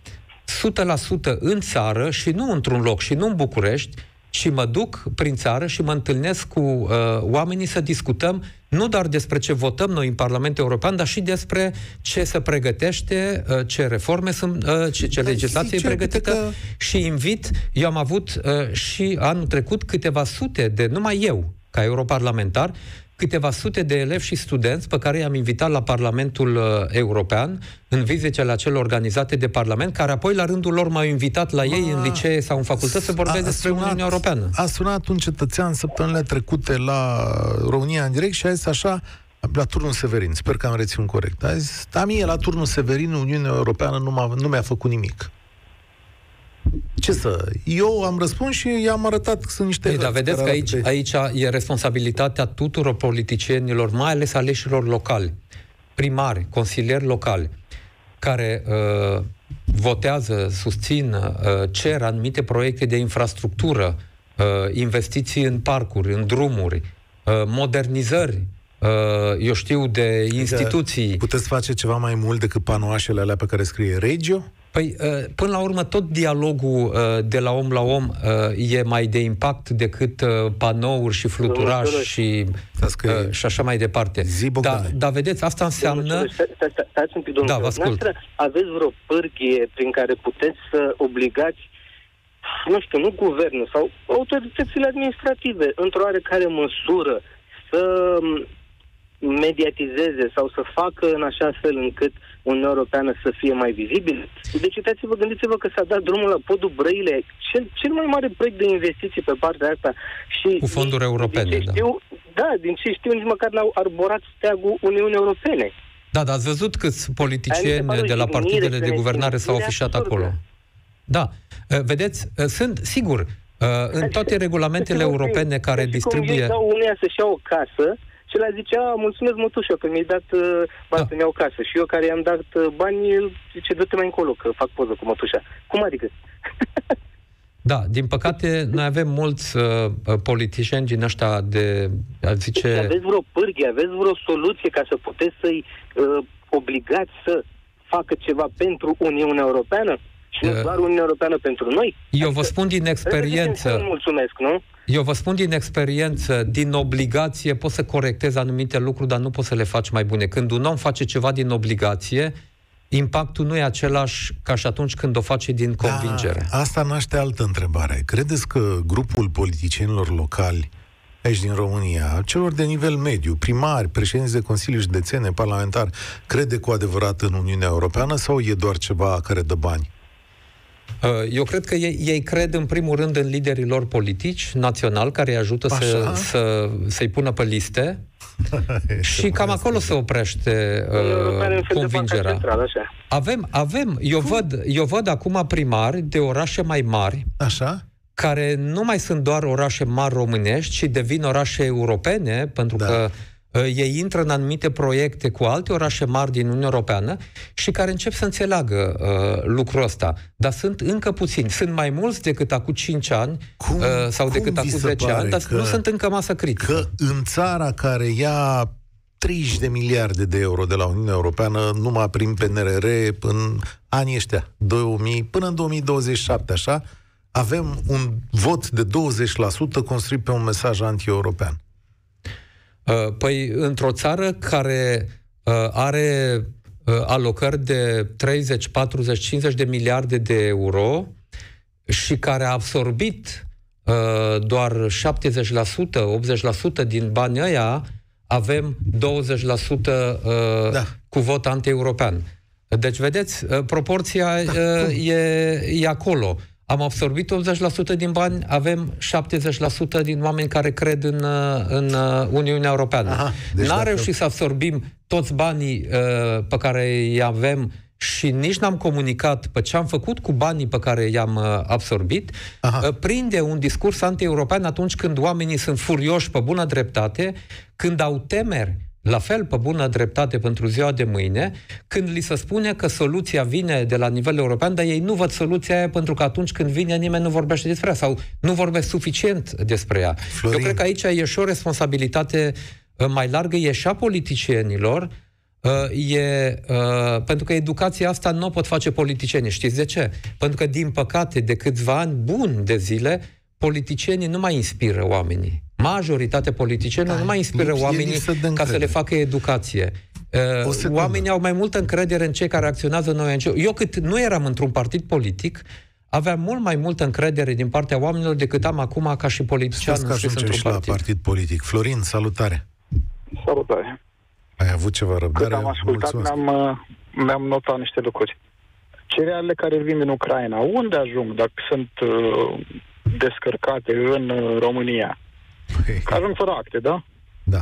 100% în țară și nu într-un loc și nu în București, și mă duc prin țară și mă întâlnesc cu uh, oamenii să discutăm nu doar despre ce votăm noi în Parlamentul European, dar și despre ce se pregătește, uh, ce reforme sunt, uh, ce, ce legislație e pregătită. că... și invit, eu am avut uh, și anul trecut câteva sute de, numai eu, ca europarlamentar, câteva sute de elevi și studenți pe care i-am invitat la Parlamentul uh, European, în vizitele acele organizate de Parlament, care apoi la rândul lor m-au invitat la ei în licee sau în facultăți să vorbesc despre sunat, Uniunea Europeană. A sunat un cetățean săptămânile trecute la România în direct și a zis așa, la turnul Severin, sper că am reținut corect. A zis, da, mie la turnul Severin Uniunea Europeană nu, m-a, nu mi-a făcut nimic ce să... Eu am răspuns și i-am arătat că sunt niște... Ei, dar vedeți că aici, aici e responsabilitatea tuturor politicienilor, mai ales aleșilor locali, primari, consilieri locali, care uh, votează, susțin, uh, cer anumite proiecte de infrastructură, uh, investiții în parcuri, în drumuri, uh, modernizări, uh, eu știu, de adică instituții. Puteți face ceva mai mult decât panoașele alea pe care scrie Regio? Păi, uh, până la urmă, tot dialogul uh, de la om la om uh, e mai de impact decât panouri și fluturaș și, și așa mai departe. Da, dar vedeți, asta înseamnă... Stați un pic, domnule. Da, vă ascult. Aveți vreo pârghie prin care puteți să obligați nu știu, nu guvernul sau autoritățile administrative, într-o oarecare măsură, să mediatizeze sau să facă în așa fel încât Uniunea Europeană să fie mai vizibil. Deci uitați-vă, gândiți-vă că s-a dat drumul la podul Brăile, cel, cel mai mare proiect de investiții pe partea asta. Și Cu fonduri europene, din ce știu, da. da. din ce știu, nici măcar n-au arborat steagul Uniunii Europene. Da, dar ați văzut câți politicieni de la partidele de guvernare s-au afișat acolo. Da. Eh, vedeți, eh, sunt, sigur, eh, în toate regulamentele europene care distribuie... Cum dau uneia să-și ia o casă, și el zicea, mulțumesc mătușă că mi-ai dat uh, bani da. să-mi iau casă. Și eu care i-am dat uh, bani, el zice, dă-te mai încolo că fac poză cu mătușa. Cum adică? Da, din păcate, noi avem mulți uh, uh politicieni din ăștia de, a zice... Deci aveți vreo pârghie, aveți vreo soluție ca să puteți să-i uh, obligați să facă ceva pentru Uniunea Europeană? Și nu doar Uniunea Europeană pentru noi. Eu adică, vă spun din experiență. Mulțumesc, nu? Eu vă spun din experiență, din obligație, poți să corectezi anumite lucruri, dar nu poți să le faci mai bune. Când un om face ceva din obligație, impactul nu e același ca și atunci când o face din da, convingere. Da, asta naște altă întrebare. Credeți că grupul politicienilor locali aici din România, celor de nivel mediu, primari, președinți de Consilii Județene, parlamentari, crede cu adevărat în Uniunea Europeană sau e doar ceva care dă bani? Uh, eu cred că ei, ei cred în primul rând în liderii lor politici național care îi ajută să, să, să-i pună pe liste și cam acolo se oprește uh, convingerea. Central, avem, avem, eu văd, eu văd acum primari de orașe mai mari Așa? care nu mai sunt doar orașe mari românești, ci devin orașe europene, pentru da. că uh, ei intră în anumite proiecte cu alte orașe mari din Uniunea Europeană și care încep să înțeleagă uh, lucrul ăsta. Dar sunt încă puțini. Sunt mai mulți decât acum 5 ani cum, uh, sau cum decât acum 10 ani, dar că, nu sunt încă masă critică. Că în țara care ia 30 de miliarde de euro de la Uniunea Europeană numai prin PNRR în anii ăștia, 2000, până în 2027, așa, avem un vot de 20% construit pe un mesaj anti-european? Uh, păi, într-o țară care uh, are uh, alocări de 30, 40, 50 de miliarde de euro și care a absorbit doar 70%, 80% din banii ăia, avem 20% da. cu vot anti-european. Deci, vedeți, proporția da, e, e acolo am absorbit 80% din bani, avem 70% din oameni care cred în, în Uniunea Europeană. Aha, deci N-am reușit să absorbim toți banii uh, pe care îi avem și nici n-am comunicat pe ce am făcut cu banii pe care i-am uh, absorbit, Aha. Uh, prinde un discurs anti-european atunci când oamenii sunt furioși pe bună dreptate, când au temeri la fel, pe bună dreptate pentru ziua de mâine, când li se spune că soluția vine de la nivel european, dar ei nu văd soluția aia pentru că atunci când vine nimeni nu vorbește despre ea sau nu vorbesc suficient despre ea. Florin. Eu cred că aici e și o responsabilitate uh, mai largă, e și a politicienilor, uh, e, uh, pentru că educația asta nu o pot face politicienii. Știți de ce? Pentru că, din păcate, de câțiva ani buni de zile, politicienii nu mai inspiră oamenii. Majoritatea politicienilor da, nu mai inspiră oamenii ca să le facă educație. Uh, oamenii au mai multă încredere în cei care acționează în ONG. Eu cât nu eram într-un partid politic, aveam mult mai multă încredere din partea oamenilor decât am acum ca și politician Știți că ajungem și partid. la partid politic. Florin, salutare! Salutare! Ai avut ceva răbdare? Cât am ascultat, mi-am, uh, mi-am notat niște lucruri. Cerealele care vin din Ucraina, unde ajung dacă sunt uh, descărcate în uh, România? Păi... Că ajung fără acte, da? Da.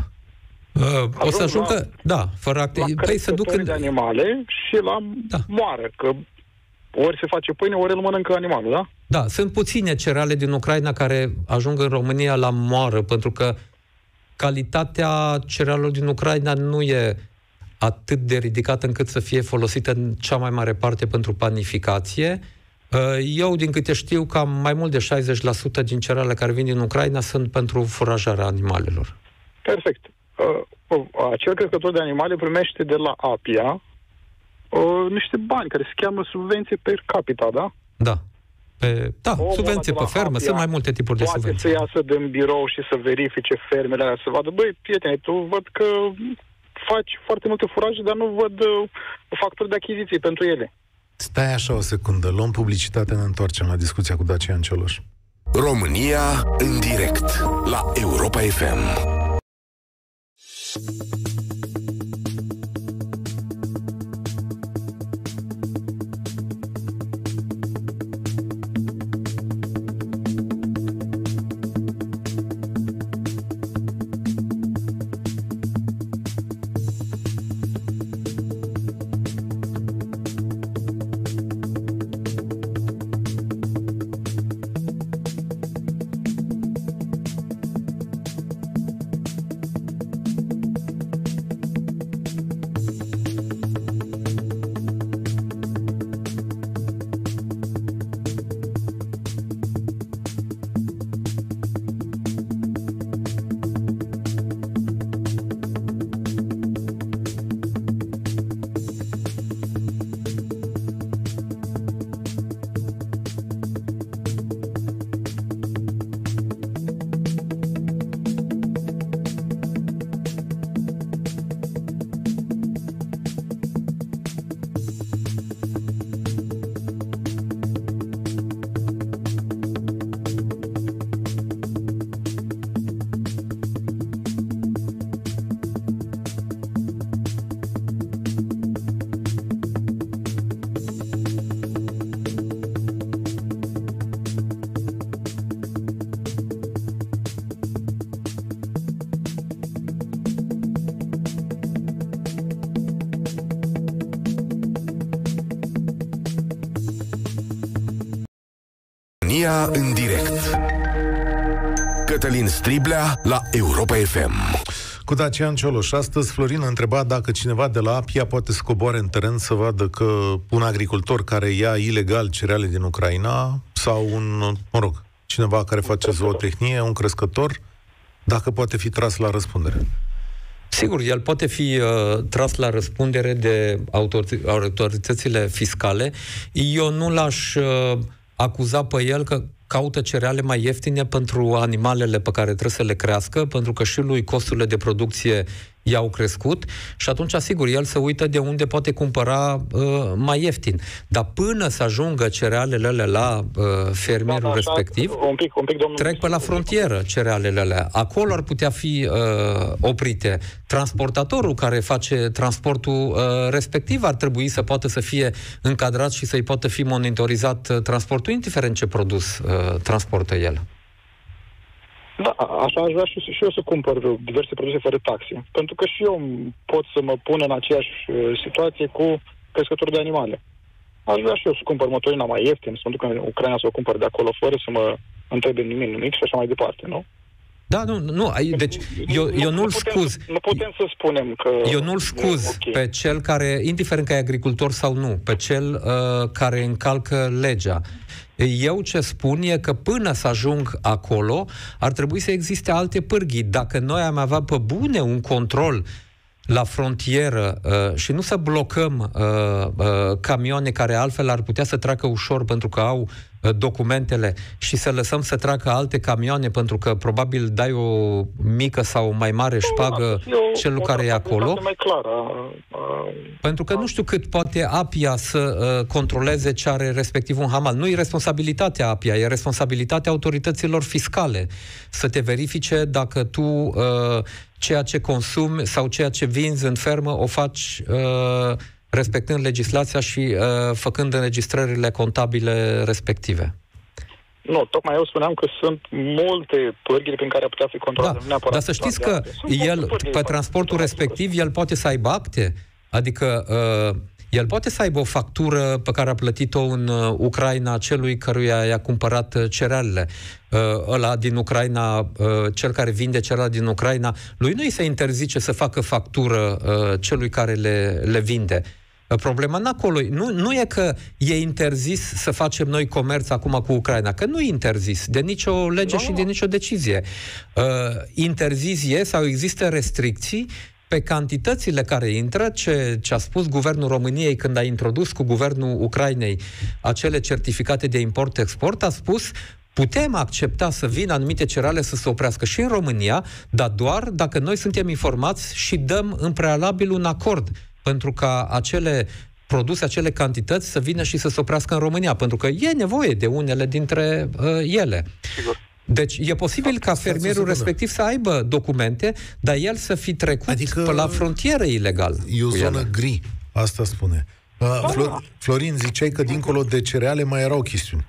Uh, o să ajungă, la, da, fără acte. La păi să duc în... de animale și la da. moară, că ori se face pâine, ori îl mănâncă animalul, da? Da, sunt puține cereale din Ucraina care ajung în România la moară, pentru că calitatea cerealelor din Ucraina nu e atât de ridicată încât să fie folosită în cea mai mare parte pentru panificație. Uh, eu, din câte știu, cam mai mult de 60% din cereale care vin din Ucraina sunt pentru furajarea animalelor. Perfect. Uh, uh, acel crescător de animale primește de la APIA niște bani care se cheamă subvenție per capita, da? Da. Pe, da, o subvenție pe fermă, sunt mai multe tipuri de subvenții. să iasă din birou și să verifice fermele alea, să vadă, băi, prietene, tu văd că faci foarte multe furaje, dar nu văd uh, facturi de achiziții pentru ele. Stai așa o secundă, luăm publicitate, ne întoarcem la discuția cu Dacian Cioloș. România în direct la Europa FM. România în direct Cătălin Striblea la Europa FM cu Dacian Cioloș. Astăzi Florin a întrebat dacă cineva de la Apia poate să coboare în teren să vadă că un agricultor care ia ilegal cereale din Ucraina sau un, mă rog, cineva care face zootehnie, un crescător, dacă poate fi tras la răspundere. Sigur, el poate fi uh, tras la răspundere de autoritățile fiscale. Eu nu l-aș uh, acuza pe el că caută cereale mai ieftine pentru animalele pe care trebuie să le crească, pentru că și lui costurile de producție i-au crescut și atunci, sigur, el se uită de unde poate cumpăra uh, mai ieftin. Dar până să ajungă cerealele alea la uh, fermierul da, da, respectiv, un pic, un pic, domnul, trec pe la frontieră cerealele alea. Acolo ar putea fi uh, oprite. Transportatorul care face transportul uh, respectiv ar trebui să poată să fie încadrat și să-i poată fi monitorizat uh, transportul, indiferent ce produs uh, transportă el. Da, așa aș vrea și, și eu să cumpăr diverse produse fără taxe. Pentru că și eu pot să mă pun în aceeași uh, situație cu crescători de animale. Aș vrea și eu să cumpăr motorina mai ieftin, să mă duc în Ucraina să o cumpăr de acolo fără să mă întrebe nimic, nimic și așa mai departe, nu? Da, nu, nu, deci eu, eu nu-l scuz. Nu putem să spunem că... Eu nu-l scuz okay. pe cel care, indiferent că e agricultor sau nu, pe cel uh, care încalcă legea. Eu ce spun e că până să ajung acolo, ar trebui să existe alte pârghii. Dacă noi am avea pe bune un control la frontieră uh, și nu să blocăm uh, uh, camioane care altfel ar putea să treacă ușor pentru că au uh, documentele și să lăsăm să treacă alte camioane pentru că probabil dai o mică sau o mai mare șpagă celul care e acolo. Mai clară. Pentru că nu știu cât poate APIA să uh, controleze ce are respectiv un hamal. Nu e responsabilitatea APIA, e responsabilitatea autorităților fiscale să te verifice dacă tu uh, ceea ce consumi sau ceea ce vinzi în fermă o faci uh, respectând legislația și uh, făcând înregistrările contabile respective. Nu, tocmai eu spuneam că sunt multe pârghii prin care ar putea fi controlat. Da, dar să știți că el, pe transportul respectiv, el poate să aibă acte, adică uh, el poate să aibă o factură pe care a plătit-o în uh, Ucraina celui căruia i-a cumpărat uh, cerealele. Uh, ăla din Ucraina, cel care vinde cereale din Ucraina, lui nu i se interzice să facă factură celui care le, le vinde. Problema în acolo. Nu, nu e că e interzis să facem noi comerț acum cu Ucraina, că nu e interzis de nicio lege no. și de nicio decizie. Uh, interzis e sau există restricții pe cantitățile care intră, ce, ce a spus guvernul României când a introdus cu guvernul Ucrainei acele certificate de import-export, a spus putem accepta să vină anumite cereale să se oprească și în România, dar doar dacă noi suntem informați și dăm în prealabil un acord pentru ca acele produse, acele cantități să vină și să se oprească în România, pentru că e nevoie de unele dintre uh, ele. Sigur. Deci e posibil ca fermierul respectiv să aibă documente, dar el să fi trecut adică pe la frontieră ilegal. E o zonă ele. gri, asta spune. Uh, Flor, Florin, ziceai că dincolo de cereale mai erau chestiuni.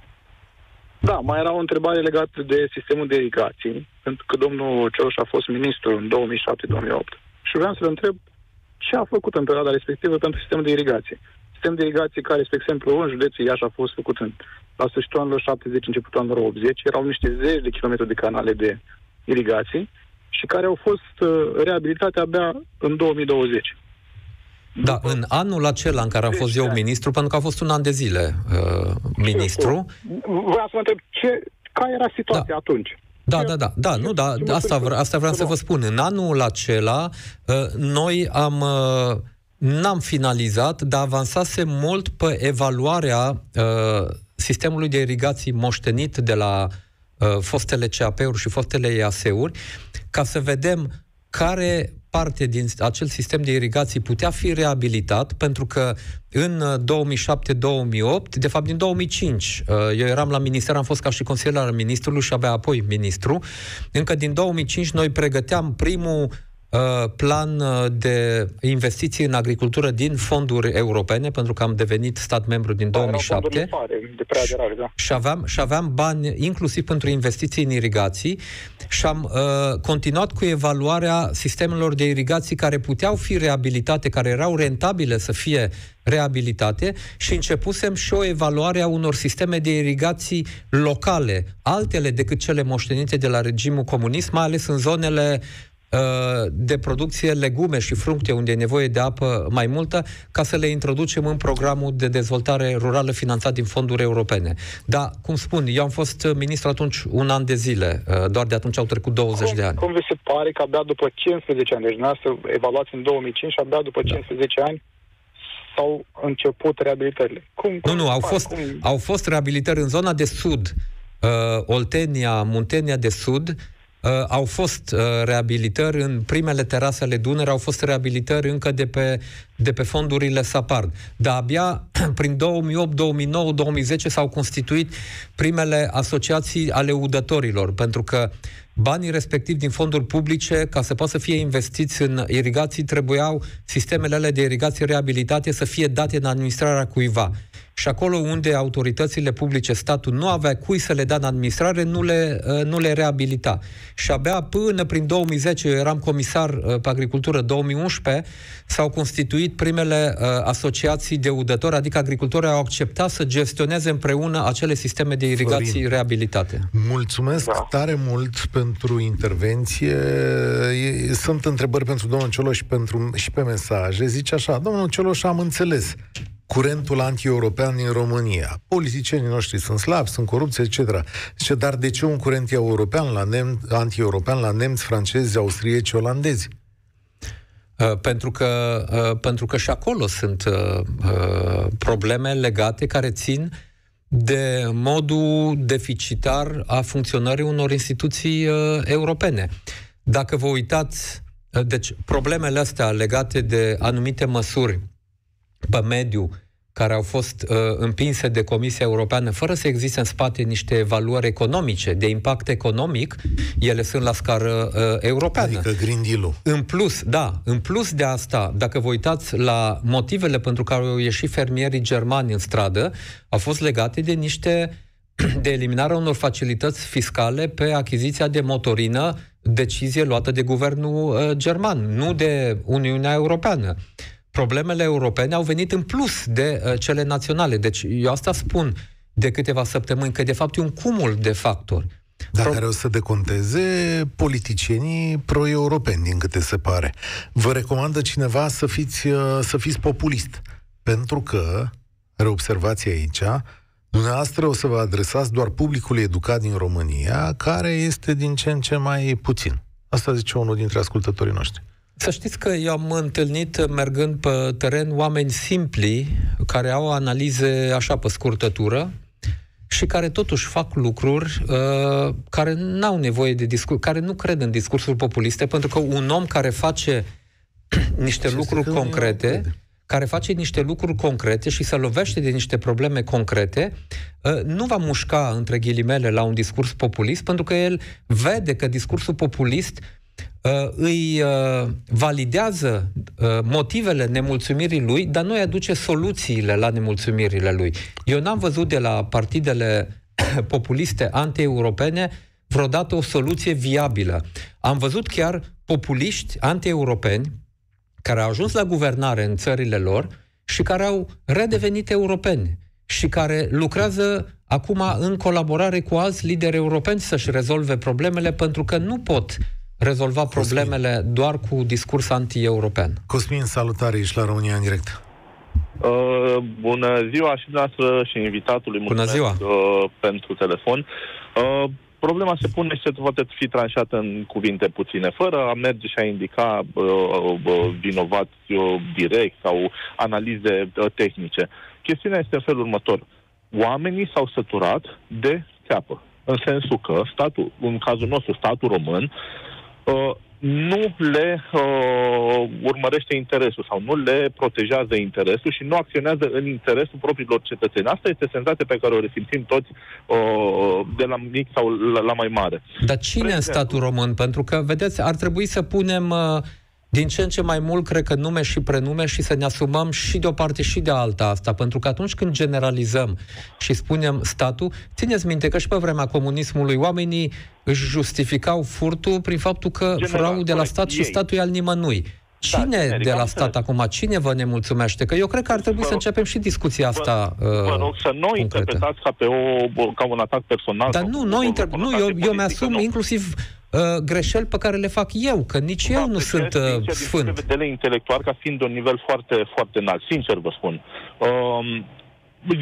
Da, mai era o întrebare legată de sistemul de irigații, pentru că domnul Ceoș a fost ministru în 2007-2008 și vreau să-l întreb ce a făcut în perioada respectivă pentru sistemul de irigație. Sistem de irigație care, spre exemplu, în județul Iași a fost făcut în la sfârșitul anilor 70, începutul anilor 80, erau niște zeci de kilometri de canale de irigații și care au fost uh, reabilitate abia în 2020. Da, După... în anul acela în care am fost eu ministru, pentru că a fost un an de zile uh, ministru. Vreau să mă întreb, ce, care era situația da. atunci? Da, da, da, da, nu, da, asta, vre- asta vreau să vă spun. În anul acela, uh, noi am uh, n-am finalizat, dar avansase mult pe evaluarea uh, sistemului de irigații moștenit de la uh, fostele CAP-uri și fostele EAS-uri, ca să vedem care parte din acel sistem de irigații putea fi reabilitat, pentru că în 2007-2008, uh, de fapt din 2005, uh, eu eram la minister, am fost ca și consilier al ministrului și abia apoi ministru, încă din 2005 noi pregăteam primul Uh, plan uh, de investiții în agricultură din fonduri europene, pentru că am devenit stat membru din 2007. Da, de preaderare, da. Și aveam, și aveam bani inclusiv pentru investiții în irigații și am uh, continuat cu evaluarea sistemelor de irigații care puteau fi reabilitate, care erau rentabile să fie reabilitate și începusem și o evaluare a unor sisteme de irigații locale, altele decât cele moștenite de la regimul comunist, mai ales în zonele Uh, de producție legume și fructe unde e nevoie de apă mai multă, ca să le introducem în programul de dezvoltare rurală finanțat din fonduri europene. Dar, cum spun, eu am fost ministru atunci un an de zile, uh, doar de atunci au trecut 20 cum, de ani. Cum vi se pare că abia după 15 ani, deci dumneavoastră evaluați în 2005 și abia după 15 da. ani s-au început reabilitările. Cum, cum nu, nu, au fost, cum... au fost reabilitări în zona de sud, uh, Oltenia, Muntenia de sud, Uh, au fost uh, reabilitări în primele terase ale Dunăre, au fost reabilitări încă de pe, de pe fondurile SAPARD. Dar abia prin 2008, 2009, 2010 s-au constituit primele asociații ale udătorilor, pentru că banii respectiv din fonduri publice, ca să poată să fie investiți în irigații, trebuiau sistemele de irigație reabilitate să fie date în administrarea cuiva și acolo unde autoritățile publice, statul, nu avea cui să le dea în administrare, nu le, uh, nu le reabilita. Și abia până prin 2010, eu eram comisar uh, pe agricultură, 2011, s-au constituit primele uh, asociații de udători, adică agricultorii au acceptat să gestioneze împreună acele sisteme de irigații Florin, reabilitate. Mulțumesc da. tare mult pentru intervenție. Sunt întrebări pentru domnul Cioloș și, pentru, și pe mesaje. Zice așa, domnul Cioloș, am înțeles curentul anti-european din România. Politicienii noștri sunt slabi, sunt corupți, etc. Zice, dar de ce un curent european la nem- anti-european la nemți, francezi, austrieci, olandezi? Uh, pentru că, uh, pentru că și acolo sunt uh, uh, probleme legate care țin de modul deficitar a funcționării unor instituții uh, europene. Dacă vă uitați, uh, deci problemele astea legate de anumite măsuri pe mediu care au fost uh, împinse de Comisia Europeană fără să existe în spate niște evaluări economice, de impact economic, ele sunt la scară uh, europeană. Adică Green Deal-ul. În plus, da, în plus de asta, dacă vă uitați la motivele pentru care au ieșit fermierii germani în stradă, au fost legate de niște de eliminarea unor facilități fiscale pe achiziția de motorină, decizie luată de guvernul uh, german, nu de Uniunea Europeană problemele europene au venit în plus de uh, cele naționale. Deci eu asta spun de câteva săptămâni, că de fapt e un cumul de factori. Dar Pro... care o să deconteze politicienii pro-europeni, din câte se pare. Vă recomandă cineva să fiți, uh, să fiți populist. Pentru că, are observație aici, dumneavoastră o să vă adresați doar publicului educat din România, care este din ce în ce mai puțin. Asta zice unul dintre ascultătorii noștri. Să știți că eu am întâlnit, mergând pe teren, oameni simpli, care au analize așa pe scurtătură, și care totuși fac lucruri uh, care nu au nevoie de discurs, care nu cred în discursuri populiste, pentru că un om care face niște Ce lucruri concrete, care face niște lucruri concrete și se lovește de niște probleme concrete, uh, nu va mușca, între ghilimele, la un discurs populist, pentru că el vede că discursul populist Uh, îi uh, validează uh, motivele nemulțumirii lui, dar nu îi aduce soluțiile la nemulțumirile lui. Eu n-am văzut de la partidele populiste anti-europene vreodată o soluție viabilă. Am văzut chiar populiști anti-europeni care au ajuns la guvernare în țările lor și care au redevenit europeni și care lucrează acum în colaborare cu alți lideri europeni să-și rezolve problemele pentru că nu pot rezolva problemele Cosmin. doar cu discurs anti-european. Cosmin, salutare, ești la România în direct. Uh, bună ziua și noastră și invitatului. Bună ziua! Uh, pentru telefon. Uh, problema se pune și se poate fi tranșată în cuvinte puține, fără a merge și a indica uh, uh, vinovați uh, direct sau analize uh, tehnice. Chestiunea este în felul următor. Oamenii s-au săturat de țeapă. În sensul că statul, în cazul nostru, statul român, uh, Uh, nu le uh, urmărește interesul sau nu le protejează interesul și nu acționează în interesul propriilor cetățeni. Asta este senzația pe care o resimțim toți uh, de la mic sau la, la mai mare. Dar cine Pre în statul român? Pentru că, vedeți, ar trebui să punem uh, din ce în ce mai mult, cred că nume și prenume și să ne asumăm și de o parte și de alta asta, pentru că atunci când generalizăm și spunem statul, țineți minte că și pe vremea comunismului oamenii își justificau furtul prin faptul că frau de la stat ei. și statul e al nimănui. Da, cine da, de la stat acum, cine vă nemulțumește? Că eu cred că ar trebui să începem și discuția asta Vă, uh, vă rog să nu interpretați ca pe o, ca un atac personal. Dar nu, nu, inter... nu eu, eu mi-asum nu. inclusiv uh, greșeli pe care le fac eu, că nici da, eu nu sunt uh, sincer, sfânt. Din vedere intelectual, ca fiind un nivel foarte, foarte înalt, sincer vă spun. Um,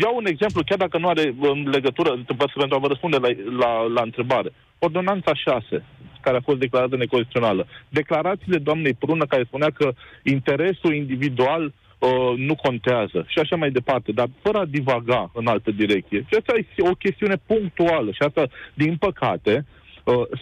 iau un exemplu, chiar dacă nu are um, legătură, pentru a vă răspunde la, la, la întrebare. Ordonanța 6, care a fost declarată neconstituțională. Declarațiile doamnei Prună, care spunea că interesul individual uh, nu contează și așa mai departe, dar fără a divaga în altă direcție. Și asta e o chestiune punctuală și asta, din păcate, uh,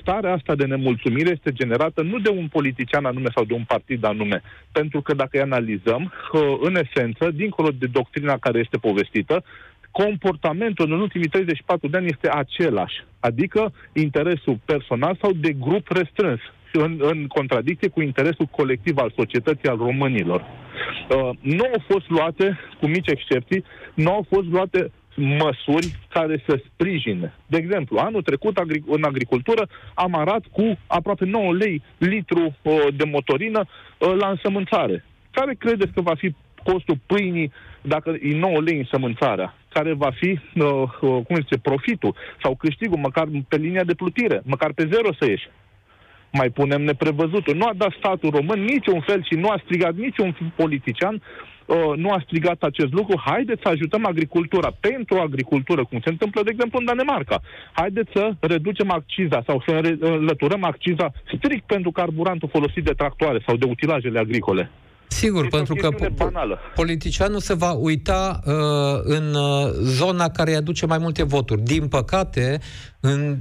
starea asta de nemulțumire este generată nu de un politician anume sau de un partid anume, pentru că dacă îi analizăm, uh, în esență, dincolo de doctrina care este povestită, comportamentul în ultimii 34 de ani este același, adică interesul personal sau de grup restrâns, în, în contradicție cu interesul colectiv al societății, al românilor. Uh, nu au fost luate, cu mici excepții, nu au fost luate măsuri care să sprijine. De exemplu, anul trecut agric- în agricultură am arat cu aproape 9 lei litru uh, de motorină uh, la însămânțare. Care credeți că va fi costul pâinii dacă e 9 lei însămânțarea? care va fi, uh, uh, cum zice, profitul sau câștigul, măcar pe linia de plutire, măcar pe zero să ieși. Mai punem neprevăzutul. Nu a dat statul român niciun fel și nu a strigat niciun politician uh, nu a strigat acest lucru, haideți să ajutăm agricultura pentru agricultură, cum se întâmplă, de exemplu, în Danemarca. Haideți să reducem acciza sau să înlăturăm acciza strict pentru carburantul folosit de tractoare sau de utilajele agricole. Sigur, este pentru că po- politicianul se va uita uh, în uh, zona care îi aduce mai multe voturi. Din păcate, în,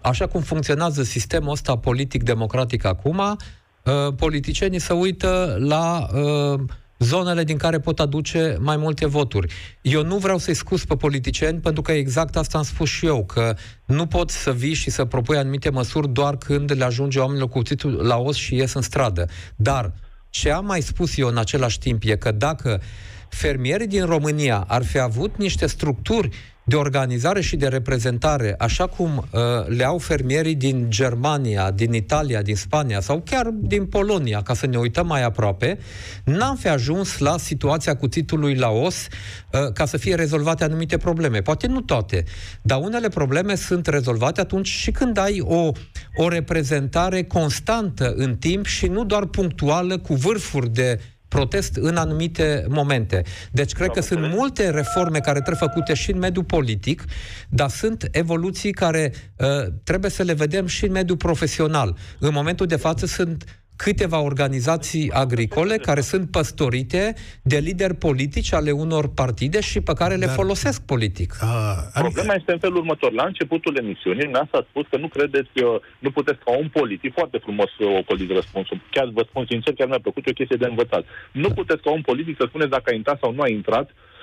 așa cum funcționează sistemul ăsta politic-democratic acum, uh, politicienii se uită la uh, zonele din care pot aduce mai multe voturi. Eu nu vreau să-i scuz pe politicieni, pentru că exact asta am spus și eu, că nu pot să vii și să propui anumite măsuri doar când le ajunge oamenilor cu titlul la os și ies în stradă. Dar ce am mai spus eu în același timp e că dacă fermierii din România ar fi avut niște structuri de organizare și de reprezentare, așa cum uh, le au fermierii din Germania, din Italia, din Spania sau chiar din Polonia, ca să ne uităm mai aproape, n-am fi ajuns la situația cu titlului la os uh, ca să fie rezolvate anumite probleme. Poate nu toate, dar unele probleme sunt rezolvate atunci și când ai o, o reprezentare constantă în timp și nu doar punctuală cu vârfuri de protest în anumite momente. Deci cred că sunt multe reforme care trebuie făcute și în mediul politic, dar sunt evoluții care uh, trebuie să le vedem și în mediul profesional. În momentul de față sunt câteva organizații agricole care sunt păstorite de lideri politici ale unor partide și pe care le Dar, folosesc politic. A, adică... Problema este în felul următor. La începutul emisiunii, mi a spus că nu credeți, că nu puteți ca un politic, foarte frumos o politic răspunsul, chiar vă spun sincer, chiar mi-a plăcut, e o chestie de învățat. Nu da. puteți ca un politic să spuneți dacă a intrat sau nu a intrat uh,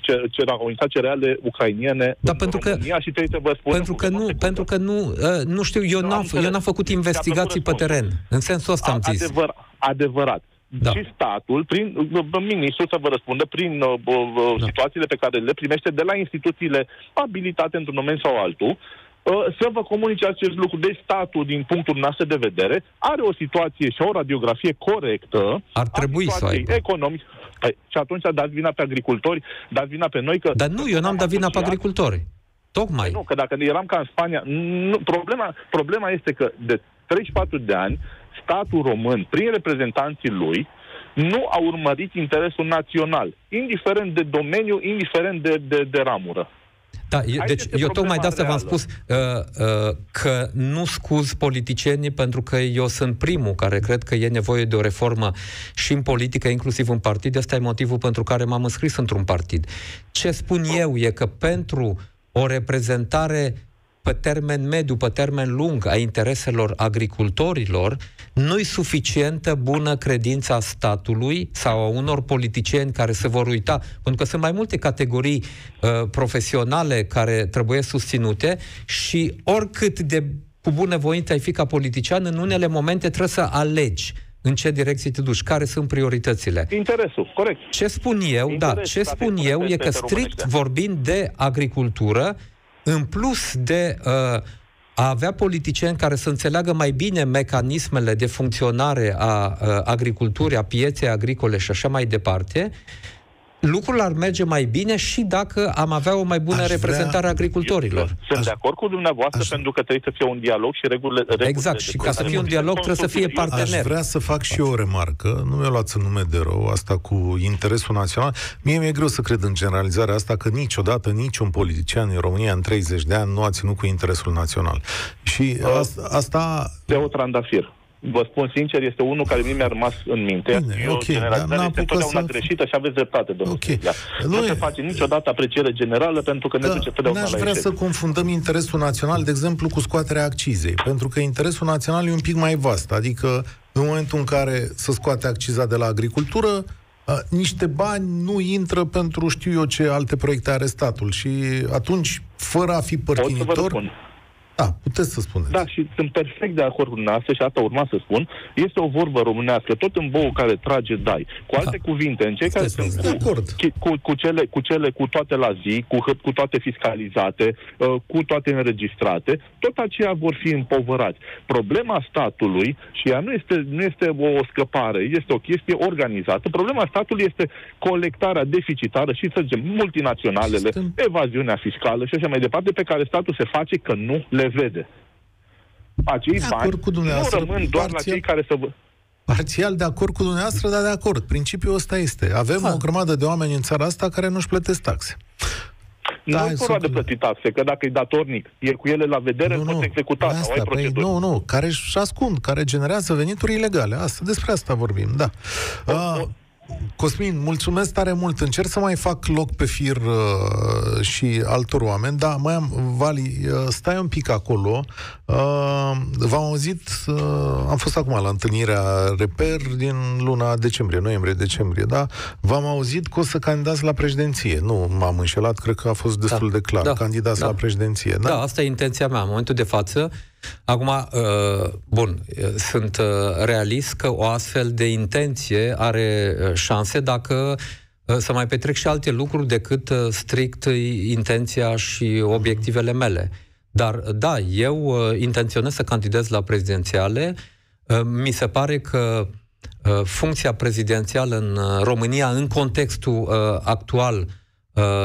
ce, ce, au cereale ucrainiene da, pentru că, și trebuie să vă spun pentru că nu, pentru că nu, uh, nu știu, eu, n-am, eu n-am făcut investigații pe teren. În sensul ăsta am zis. Adevăr, adevărat. Da. Și statul, prin ministrul să vă răspundă prin uh, uh, da. situațiile pe care le primește de la instituțiile abilitate într-un moment sau altul, uh, să vă comunice acest lucru. Deci statul, din punctul nostru de vedere, are o situație și o radiografie corectă Ar trebui să aibă. economic. Păi, și atunci dați vina pe agricultori, dați vina pe noi că... Dar nu, eu n-am dat vina pe agricultori. Tocmai. Păi nu, că dacă eram ca în Spania... Nu, problema, problema este că de 34 de ani, statul român, prin reprezentanții lui, nu a urmărit interesul național, indiferent de domeniu, indiferent de, de, de ramură. Da, eu, deci eu tocmai de asta v-am spus uh, uh, că nu scuz politicienii pentru că eu sunt primul care cred că e nevoie de o reformă și în politică, inclusiv în partid. Asta e motivul pentru care m-am înscris într-un partid. Ce spun eu e că pentru o reprezentare pe termen mediu, pe termen lung a intereselor agricultorilor, nu-i suficientă bună credința statului sau a unor politicieni care se vor uita, pentru că sunt mai multe categorii uh, profesionale care trebuie susținute și oricât de cu bunăvoință ai fi ca politician, în unele momente trebuie să alegi în ce direcție te duci, care sunt prioritățile. Interesul, corect. Ce spun eu, da, ce spun eu e că strict vorbind de agricultură, în plus de uh, a avea politicieni care să înțeleagă mai bine mecanismele de funcționare a uh, agriculturii, a pieței agricole și așa mai departe, lucrul ar merge mai bine și dacă am avea o mai bună aș reprezentare vrea... a agricultorilor. Sunt aș... de acord cu dumneavoastră aș... pentru că trebuie să fie un dialog și regulile... regulile exact, și ca să fie un dialog trebuie să fie partener. Aș vrea să fac și eu o remarcă, nu mi-o luați în nume de rău, asta cu interesul național. Mie mi-e greu să cred în generalizarea asta că niciodată niciun politician în România în 30 de ani nu a ținut cu interesul național. Și asta... asta... o Trandafir vă spun sincer, este unul care mi-a rămas în minte. Bine, e o okay, generalizare este întotdeauna să... greșită și aveți dreptate, domnul okay. Nu, nu se face niciodată apreciere generală pentru că da, ne duce totdeauna N-aș la vrea să confundăm interesul național, de exemplu, cu scoaterea accizei, pentru că interesul național e un pic mai vast, adică în momentul în care se scoate acciza de la agricultură, niște bani nu intră pentru știu eu ce alte proiecte are statul și atunci, fără a fi părtinitor... Da, puteți să spuneți. Da, și sunt perfect de acord cu dumneavoastră și asta urma să spun. Este o vorbă românească, tot în bou care trage dai. Cu alte da. cuvinte, în cei care sunt cu, acord. Cu, cu, cele, cu cele cu toate la zi, cu, cu toate fiscalizate, uh, cu toate înregistrate, tot aceia vor fi împovărați. Problema statului, și ea nu este, nu este o scăpare, este o chestie organizată, problema statului este colectarea deficitară și, să zicem, multinaționalele, Sistem. evaziunea fiscală și așa mai departe, pe care statul se face că nu le vede. Acei de bani cu nu rămân doar parțial, la cei care să... Parțial de acord cu dumneavoastră, dar de acord. Principiul ăsta este. Avem ha. o grămadă de oameni în țara asta care nu-și plătesc taxe. Nu da, e vorba de plătit taxe, că dacă e datornic, e cu ele la vedere, nu, poți executa asta, sau ai păi, Nu, nu, care își ascund, care generează venituri ilegale. Asta, despre asta vorbim, da. O, o, Cosmin, mulțumesc tare mult. Încerc să mai fac loc pe fir uh, și altor oameni, dar mai am, Vali, uh, stai un pic acolo. Uh, v-am auzit, uh, am fost acum la întâlnirea Reper din luna decembrie, noiembrie-decembrie, da? V-am auzit că o să candidați la președinție. Nu m-am înșelat, cred că a fost destul da, de clar. Da, candidați da. la președinție, da? Da, asta e intenția mea. În momentul de față, Acum, uh, bun, sunt uh, realist că o astfel de intenție are uh, șanse dacă să mai petrec și alte lucruri decât strict intenția și obiectivele mele. Dar, da, eu intenționez să candidez la prezidențiale. Mi se pare că funcția prezidențială în România, în contextul actual,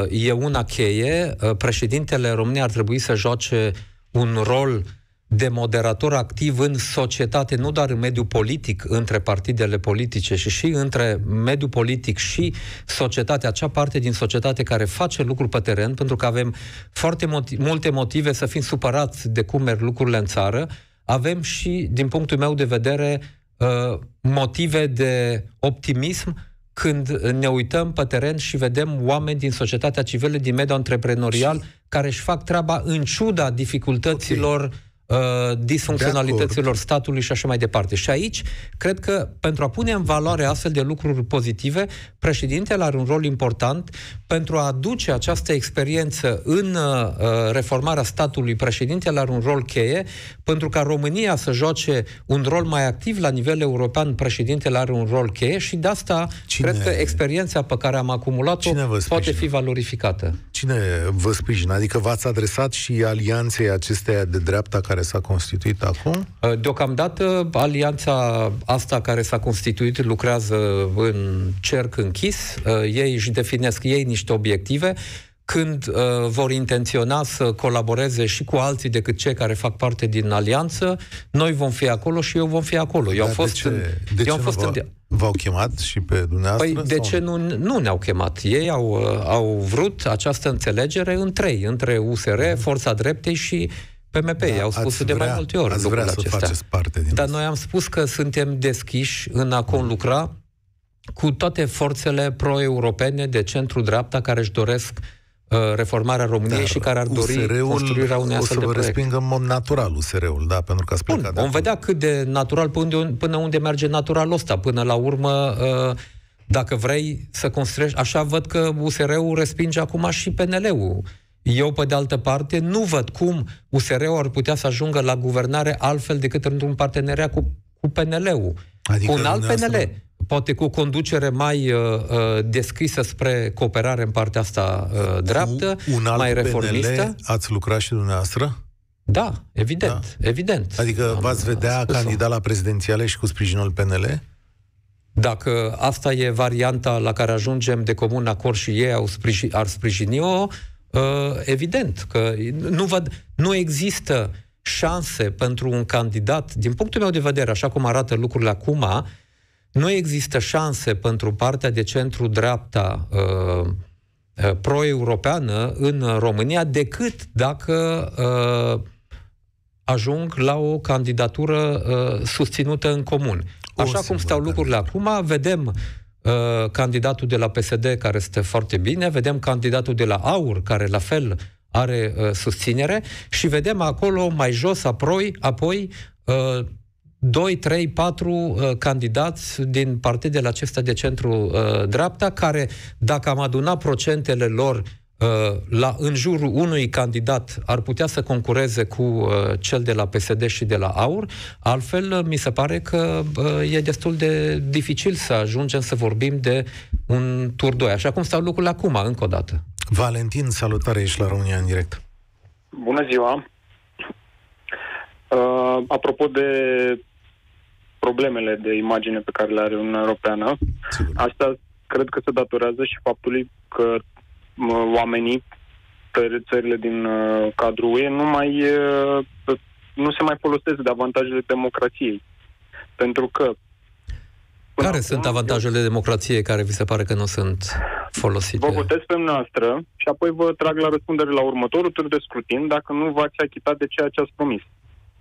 e una cheie. Președintele României ar trebui să joace un rol de moderator activ în societate, nu doar în mediul politic, între partidele politice, și și între mediul politic și societatea, acea parte din societate care face lucruri pe teren, pentru că avem foarte motiv, multe motive să fim supărați de cum merg lucrurile în țară, avem și, din punctul meu de vedere, uh, motive de optimism când ne uităm pe teren și vedem oameni din societatea civilă, din mediul antreprenorial, care își fac treaba în ciuda dificultăților okay uh, disfuncționalităților statului și așa mai departe. Și aici, cred că pentru a pune în valoare astfel de lucruri pozitive, președintele are un rol important pentru a aduce această experiență în uh, reformarea statului. Președintele are un rol cheie pentru ca România să joace un rol mai activ la nivel european, președintele are un rol cheie și de asta Cine... cred că experiența pe care am acumulat-o poate fi valorificată. Cine vă sprijină? Adică v-ați adresat și alianței acesteia de dreapta care s-a constituit acum? Uh, deocamdată, alianța asta care s-a constituit lucrează în cerc închis. Uh, ei își definesc ei niște obiective când uh, vor intenționa să colaboreze și cu alții decât cei care fac parte din alianță, noi vom fi acolo și eu vom fi acolo. Eu am fost de ce, în, de eu am fost în, V-au chemat și pe dumneavoastră? Păi de sau? ce nu, nu ne-au chemat? Ei au, uh, au vrut această înțelegere în trei, între USR, Forța Dreptei și PMP. Da, au spus de vrea, mai multe ori ați vrea să acestea. faceți parte din Dar noi am spus că suntem deschiși în a conlucra cu toate forțele pro-europene de centru-dreapta care își doresc uh, reformarea României Dar și care ar dori USR-ul construirea unei astfel de proiect. O să vă respingă în mod natural USR-ul, da, pentru că ați plecat Bun, vom vedea cât de natural, până unde, până unde merge naturalul ăsta. Până la urmă, uh, dacă vrei să construiești, așa văd că USR-ul respinge acum și PNL-ul Eu, pe de altă parte, nu văd cum USR-ul ar putea să ajungă la guvernare altfel decât într-un parteneriat cu, cu PNL-ul. Adică cu un alt PNL. Poate cu o conducere mai uh, uh, deschisă spre cooperare în partea asta uh, dreaptă, un alt mai reformistă. PNL ați lucrat și dumneavoastră? Da, evident, da. evident. Adică Am v-ați vedea candidat la prezidențiale și cu sprijinul PNL? Dacă asta e varianta la care ajungem de comun acord și ei au sprijin, ar sprijini-o, uh, evident că nu, văd, nu există șanse pentru un candidat, din punctul meu de vedere, așa cum arată lucrurile acum, nu există șanse pentru partea de centru-dreapta uh, uh, pro-europeană în România decât dacă uh, ajung la o candidatură uh, susținută în comun. Așa cum stau lucrurile acum, vedem uh, candidatul de la PSD care este foarte bine, vedem candidatul de la AUR care la fel are uh, susținere și vedem acolo mai jos apoi, apoi uh, 2, 3, 4 uh, candidați din partidele acestea de centru-dreapta, uh, care, dacă am adunat procentele lor uh, la, în jurul unui candidat, ar putea să concureze cu uh, cel de la PSD și de la AUR, altfel uh, mi se pare că uh, e destul de dificil să ajungem să vorbim de un tur 2, așa cum stau lucrurile acum, încă o dată. Valentin, salutare, ești la România în direct. Bună ziua! Uh, apropo de problemele de imagine pe care le are Uniunea Europeană. Sigur. Asta cred că se datorează și faptului că oamenii pe țările din uh, cadrul UE nu mai uh, nu se mai folosesc de avantajele democrației. Pentru că care acum, sunt avantajele democrației care vi se pare că nu sunt folosite? Vă votez pe noastră și apoi vă trag la răspundere la următorul tur de scrutin dacă nu v-ați achitat de ceea ce ați promis.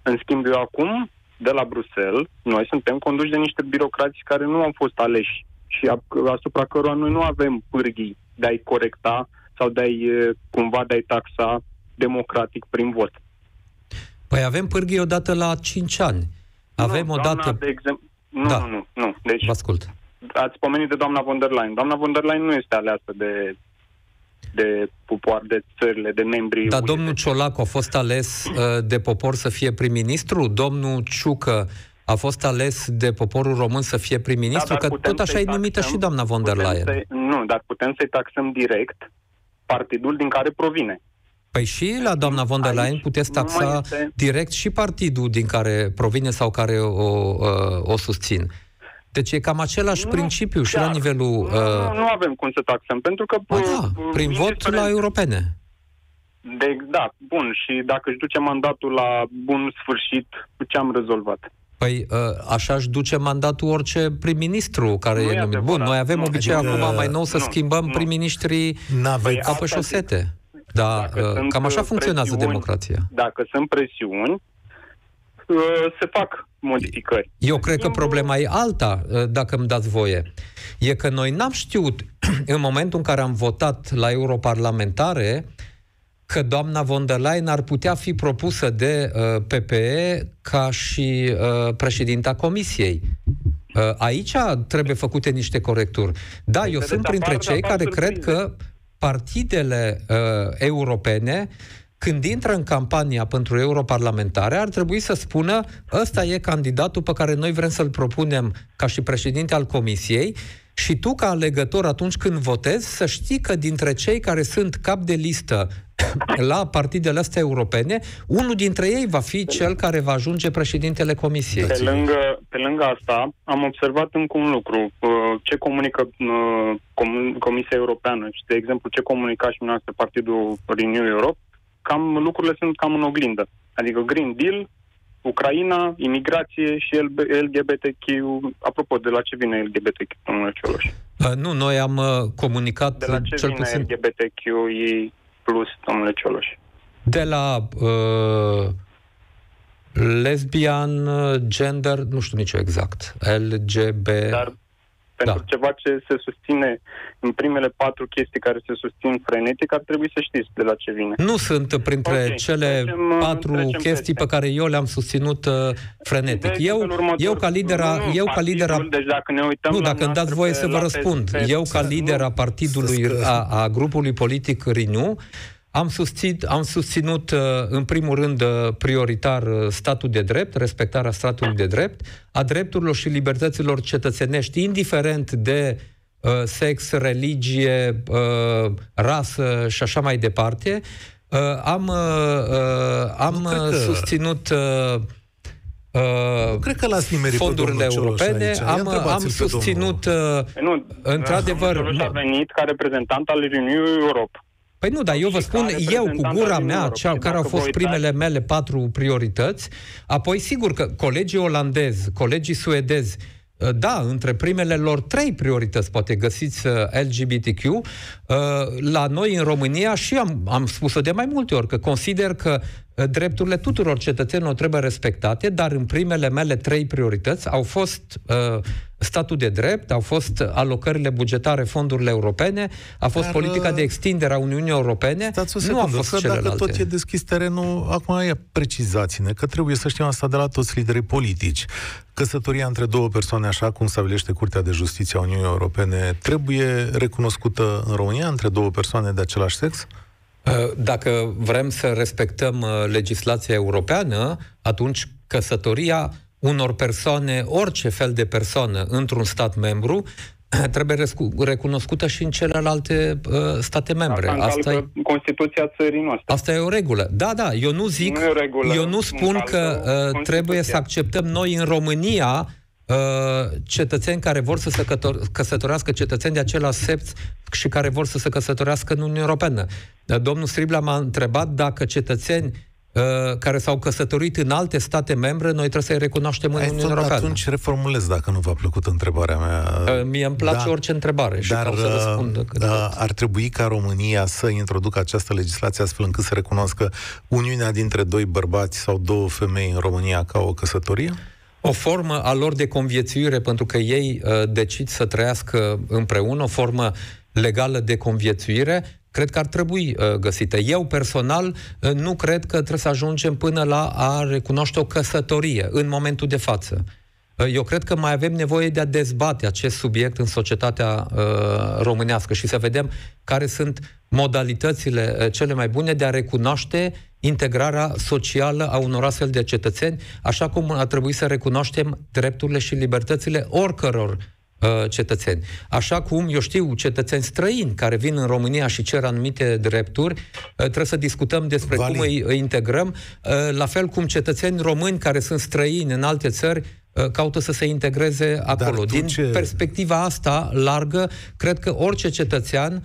În schimb, eu acum de la Bruxelles, noi suntem conduși de niște birocrați care nu au fost aleși și asupra cărora noi nu avem pârghii de a-i corecta sau de a-i cumva de a-i taxa democratic prin vot. Păi avem pârghii odată la 5 ani. Avem nu, odată... de exemplu, nu, da. nu, nu, nu. Deci, Vă ascult. Ați pomenit de doamna von der Leyen. Doamna von der Leyen nu este aleasă de de popor, de țările, de membrii... Dar domnul Ciolacu a fost ales uh, de popor să fie prim-ministru? Domnul Ciucă a fost ales de poporul român să fie prim-ministru? Da, că tot așa e numită și doamna von der Leyen. Să, nu, dar putem să-i taxăm direct partidul din care provine. Păi și la doamna von der Leyen puteți taxa este... direct și partidul din care provine sau care o, o, uh, o susțin. Deci e cam același nu, principiu și la nivelul... Nu, uh... nu avem cum să taxăm, pentru că... Ba da, prin vot la europene. De, da, bun. Și dacă își duce mandatul la bun sfârșit, cu ce am rezolvat? Păi uh, așa își duce mandatul orice prim-ministru care nu e numit. Bun, noi avem nu, obicei adică, acum mai nou să nu, schimbăm nu. prim-ministrii păi ca pe șosete. Dar uh, cam așa funcționează democrația. Dacă sunt presiuni, uh, se fac modificări. Eu cred că problema e alta, ă, dacă îmi dați voie. E că noi n-am știut, în momentul în care am votat la europarlamentare, că doamna von der Leyen ar putea fi propusă de uh, PPE ca și uh, președinta Comisiei. Uh, aici trebuie făcute niște corecturi. Da, păi eu sunt printre cei care cred că partidele uh, europene când intră în campania pentru europarlamentare, ar trebui să spună ăsta e candidatul pe care noi vrem să-l propunem ca și președinte al Comisiei și tu, ca alegător, atunci când votezi, să știi că dintre cei care sunt cap de listă la partidele astea europene, unul dintre ei va fi cel care va ajunge președintele Comisiei. Pe lângă, pe lângă asta, am observat încă un lucru. Uh, ce comunică uh, Comisia Europeană și, de exemplu, ce comunica și noastră Partidul Renew Europe, cam lucrurile sunt cam în oglindă. Adică Green Deal, Ucraina, imigrație și LGBTQ. Apropo, de la ce vine LGBTQ, domnule Cioloș? Uh, nu, noi am uh, comunicat... De la ce cel vine puțin... LGBTQI plus, domnule Cioloș? De la uh, lesbian, gender, nu știu nicio exact, LGB... Dar pentru da. ceva ce se susține în primele patru chestii care se susțin frenetic, ar trebui să știți de la ce vine. Nu sunt printre okay. cele trecem, patru trecem chestii pe care eu le-am susținut uh, frenetic. eu, eu ca lidera... Nu, eu ca lidera deci dacă ne uităm nu, dacă îmi dați voie să vă răspund. eu ca lidera partidului, a, a grupului politic Renew, am, susținut, am susținut, uh, în primul rând, uh, prioritar uh, statul de drept, respectarea statului de drept, a drepturilor și libertăților cetățenești, indiferent de uh, sex, religie, uh, rasă și așa mai departe. Uh, am uh, am că... susținut uh, Uh, cred că l-ați nimerit fondurile europene. Am, am susținut, uh, nu, într-adevăr... Nu, a venit ca reprezentant al Renew Europe. Păi nu, dar eu vă spun, eu cu gura mea, cea, care au fost primele mele patru priorități, apoi sigur că colegii olandezi, colegii suedezi, uh, da, între primele lor trei priorități, poate găsiți uh, LGBTQ, uh, la noi în România și am, am spus-o de mai multe ori, că consider că drepturile tuturor cetățenilor trebuie respectate, dar în primele mele trei priorități au fost uh, statul de drept, au fost alocările bugetare, fondurile europene, a fost Dar, politica de extindere a Uniunii Europene, stați o secundă, nu a fost că celelalte. dacă tot e deschis terenul, acum aia precizați-ne, că trebuie să știm asta de la toți liderii politici. Căsătoria între două persoane, așa cum stabilește Curtea de Justiție a Uniunii Europene, trebuie recunoscută în România între două persoane de același sex? Uh, dacă vrem să respectăm uh, legislația europeană, atunci căsătoria unor persoane, orice fel de persoană într-un stat membru, trebuie recunoscută și în celelalte uh, state membre. Asta, asta e Constituția țării noastre. Asta e o regulă. Da, da, eu nu zic, nu regulă, eu nu spun că uh, trebuie să acceptăm noi în România uh, cetățeni care vor să se căsătorească, cetățeni de același sex și care vor să se căsătorească în Uniunea Europeană. Domnul Stribla m-a întrebat dacă cetățeni Uh, care s-au căsătorit în alte state membre, noi trebuie să-i recunoaștem în Uniunea Europeană. Atunci reformulez dacă nu v-a plăcut întrebarea mea. Uh, mie îmi place da, orice întrebare și dar, să răspund da, ar trebui ca România să introducă această legislație astfel încât să recunoască uniunea dintre doi bărbați sau două femei în România ca o căsătorie? O formă a lor de conviețuire, pentru că ei uh, decid să trăiască împreună, o formă legală de conviețuire, cred că ar trebui uh, găsită. Eu personal uh, nu cred că trebuie să ajungem până la a recunoaște o căsătorie în momentul de față. Uh, eu cred că mai avem nevoie de a dezbate acest subiect în societatea uh, românească și să vedem care sunt modalitățile uh, cele mai bune de a recunoaște integrarea socială a unor astfel de cetățeni, așa cum ar trebui să recunoaștem drepturile și libertățile oricăror Uh, cetățeni. Așa cum, eu știu, cetățeni străini care vin în România și cer anumite drepturi, uh, trebuie să discutăm despre Vali. cum îi, îi integrăm, uh, la fel cum cetățeni români care sunt străini în alte țări caută să se integreze acolo. Din ce... perspectiva asta largă, cred că orice cetățean Uh,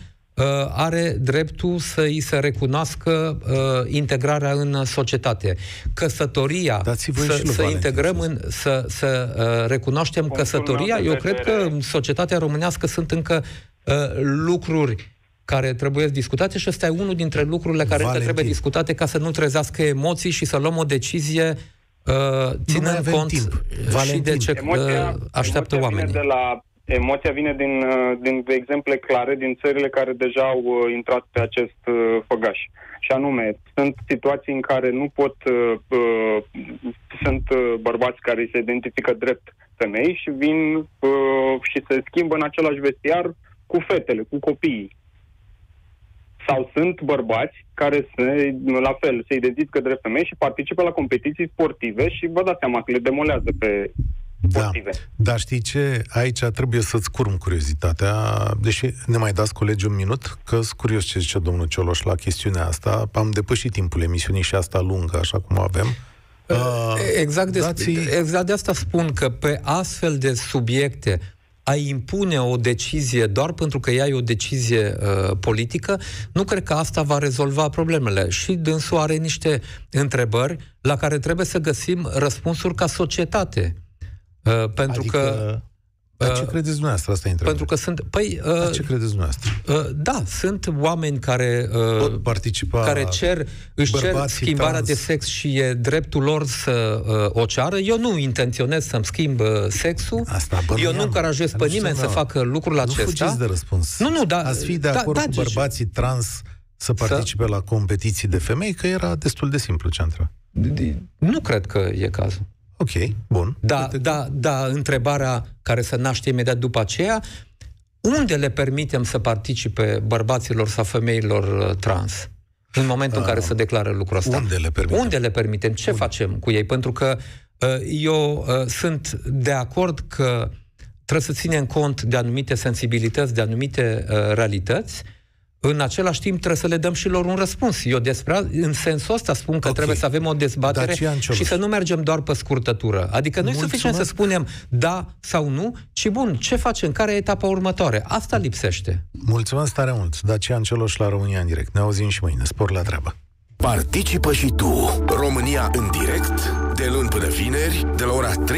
are dreptul să îi se recunoască uh, integrarea în societate. Căsătoria, să, să integrăm în, să, să uh, recunoaștem căsătoria, eu cred că în societatea românească sunt încă uh, lucruri care trebuie discutate și ăsta e unul dintre lucrurile care încă trebuie discutate ca să nu trezească emoții și să luăm o decizie uh, ținând cont timp. și de ce emoția, uh, așteaptă oamenii. de la Emoția vine din, uh, din exemple clare din țările care deja au uh, intrat pe acest uh, făgaș. Și anume, sunt situații în care nu pot, uh, sunt bărbați care se identifică drept femei și vin uh, și se schimbă în același vestiar cu fetele, cu copiii. Sau sunt bărbați care se, la fel, se identifică drept femei și participă la competiții sportive și vă dați seama că le demolează pe da. Dar știi ce? Aici trebuie să-ți curm curiozitatea, deși ne mai dați colegi un minut, că sunt curios ce zice domnul Cioloș la chestiunea asta. Am depășit timpul emisiunii și asta lungă, așa cum avem. Uh, exact, de, dați... exact de asta spun că pe astfel de subiecte a impune o decizie doar pentru că ea e o decizie uh, politică, nu cred că asta va rezolva problemele. Și dânsul are niște întrebări la care trebuie să găsim răspunsuri ca societate. Uh, pentru adică... că dar ce uh, credeți dumneavoastră? Asta e Pentru că sunt... Păi, uh, Dar ce credeți dumneavoastră? Uh, da, sunt oameni care... Uh, Pot participa... Care cer, își cer schimbarea trans. de sex și e dreptul lor să uh, o ceară. Eu nu intenționez să-mi schimb uh, sexul. Asta, Eu nu încurajez pe nimeni să facă lucrul acesta. Nu de răspuns. Nu, nu, da... Ați fi de da, acord da, cu bărbații trans să participe să... la competiții de femei, că era destul de simplu ce Nu cred că e cazul. Ok, bun. Da, da, da, întrebarea care se naște imediat după aceea, unde le permitem să participe bărbaților sau femeilor uh, trans? în momentul uh, în care se declară lucrul ăsta. Unde le permitem? Unde le permitem? Ce unde? facem cu ei? Pentru că uh, eu uh, sunt de acord că trebuie să ținem cont de anumite sensibilități, de anumite uh, realități, în același timp trebuie să le dăm și lor un răspuns. Eu despre, în sensul ăsta spun că okay. trebuie să avem o dezbatere și să nu mergem doar pe scurtătură. Adică nu e suficient să spunem da sau nu, ci bun, ce facem, care e etapa următoare? Asta lipsește. Mulțumesc tare mult. Dacian Cioloș la România în direct. Ne auzim și mâine. Spor la treabă. Participă și tu. România în direct, de luni până vineri, de la ora 3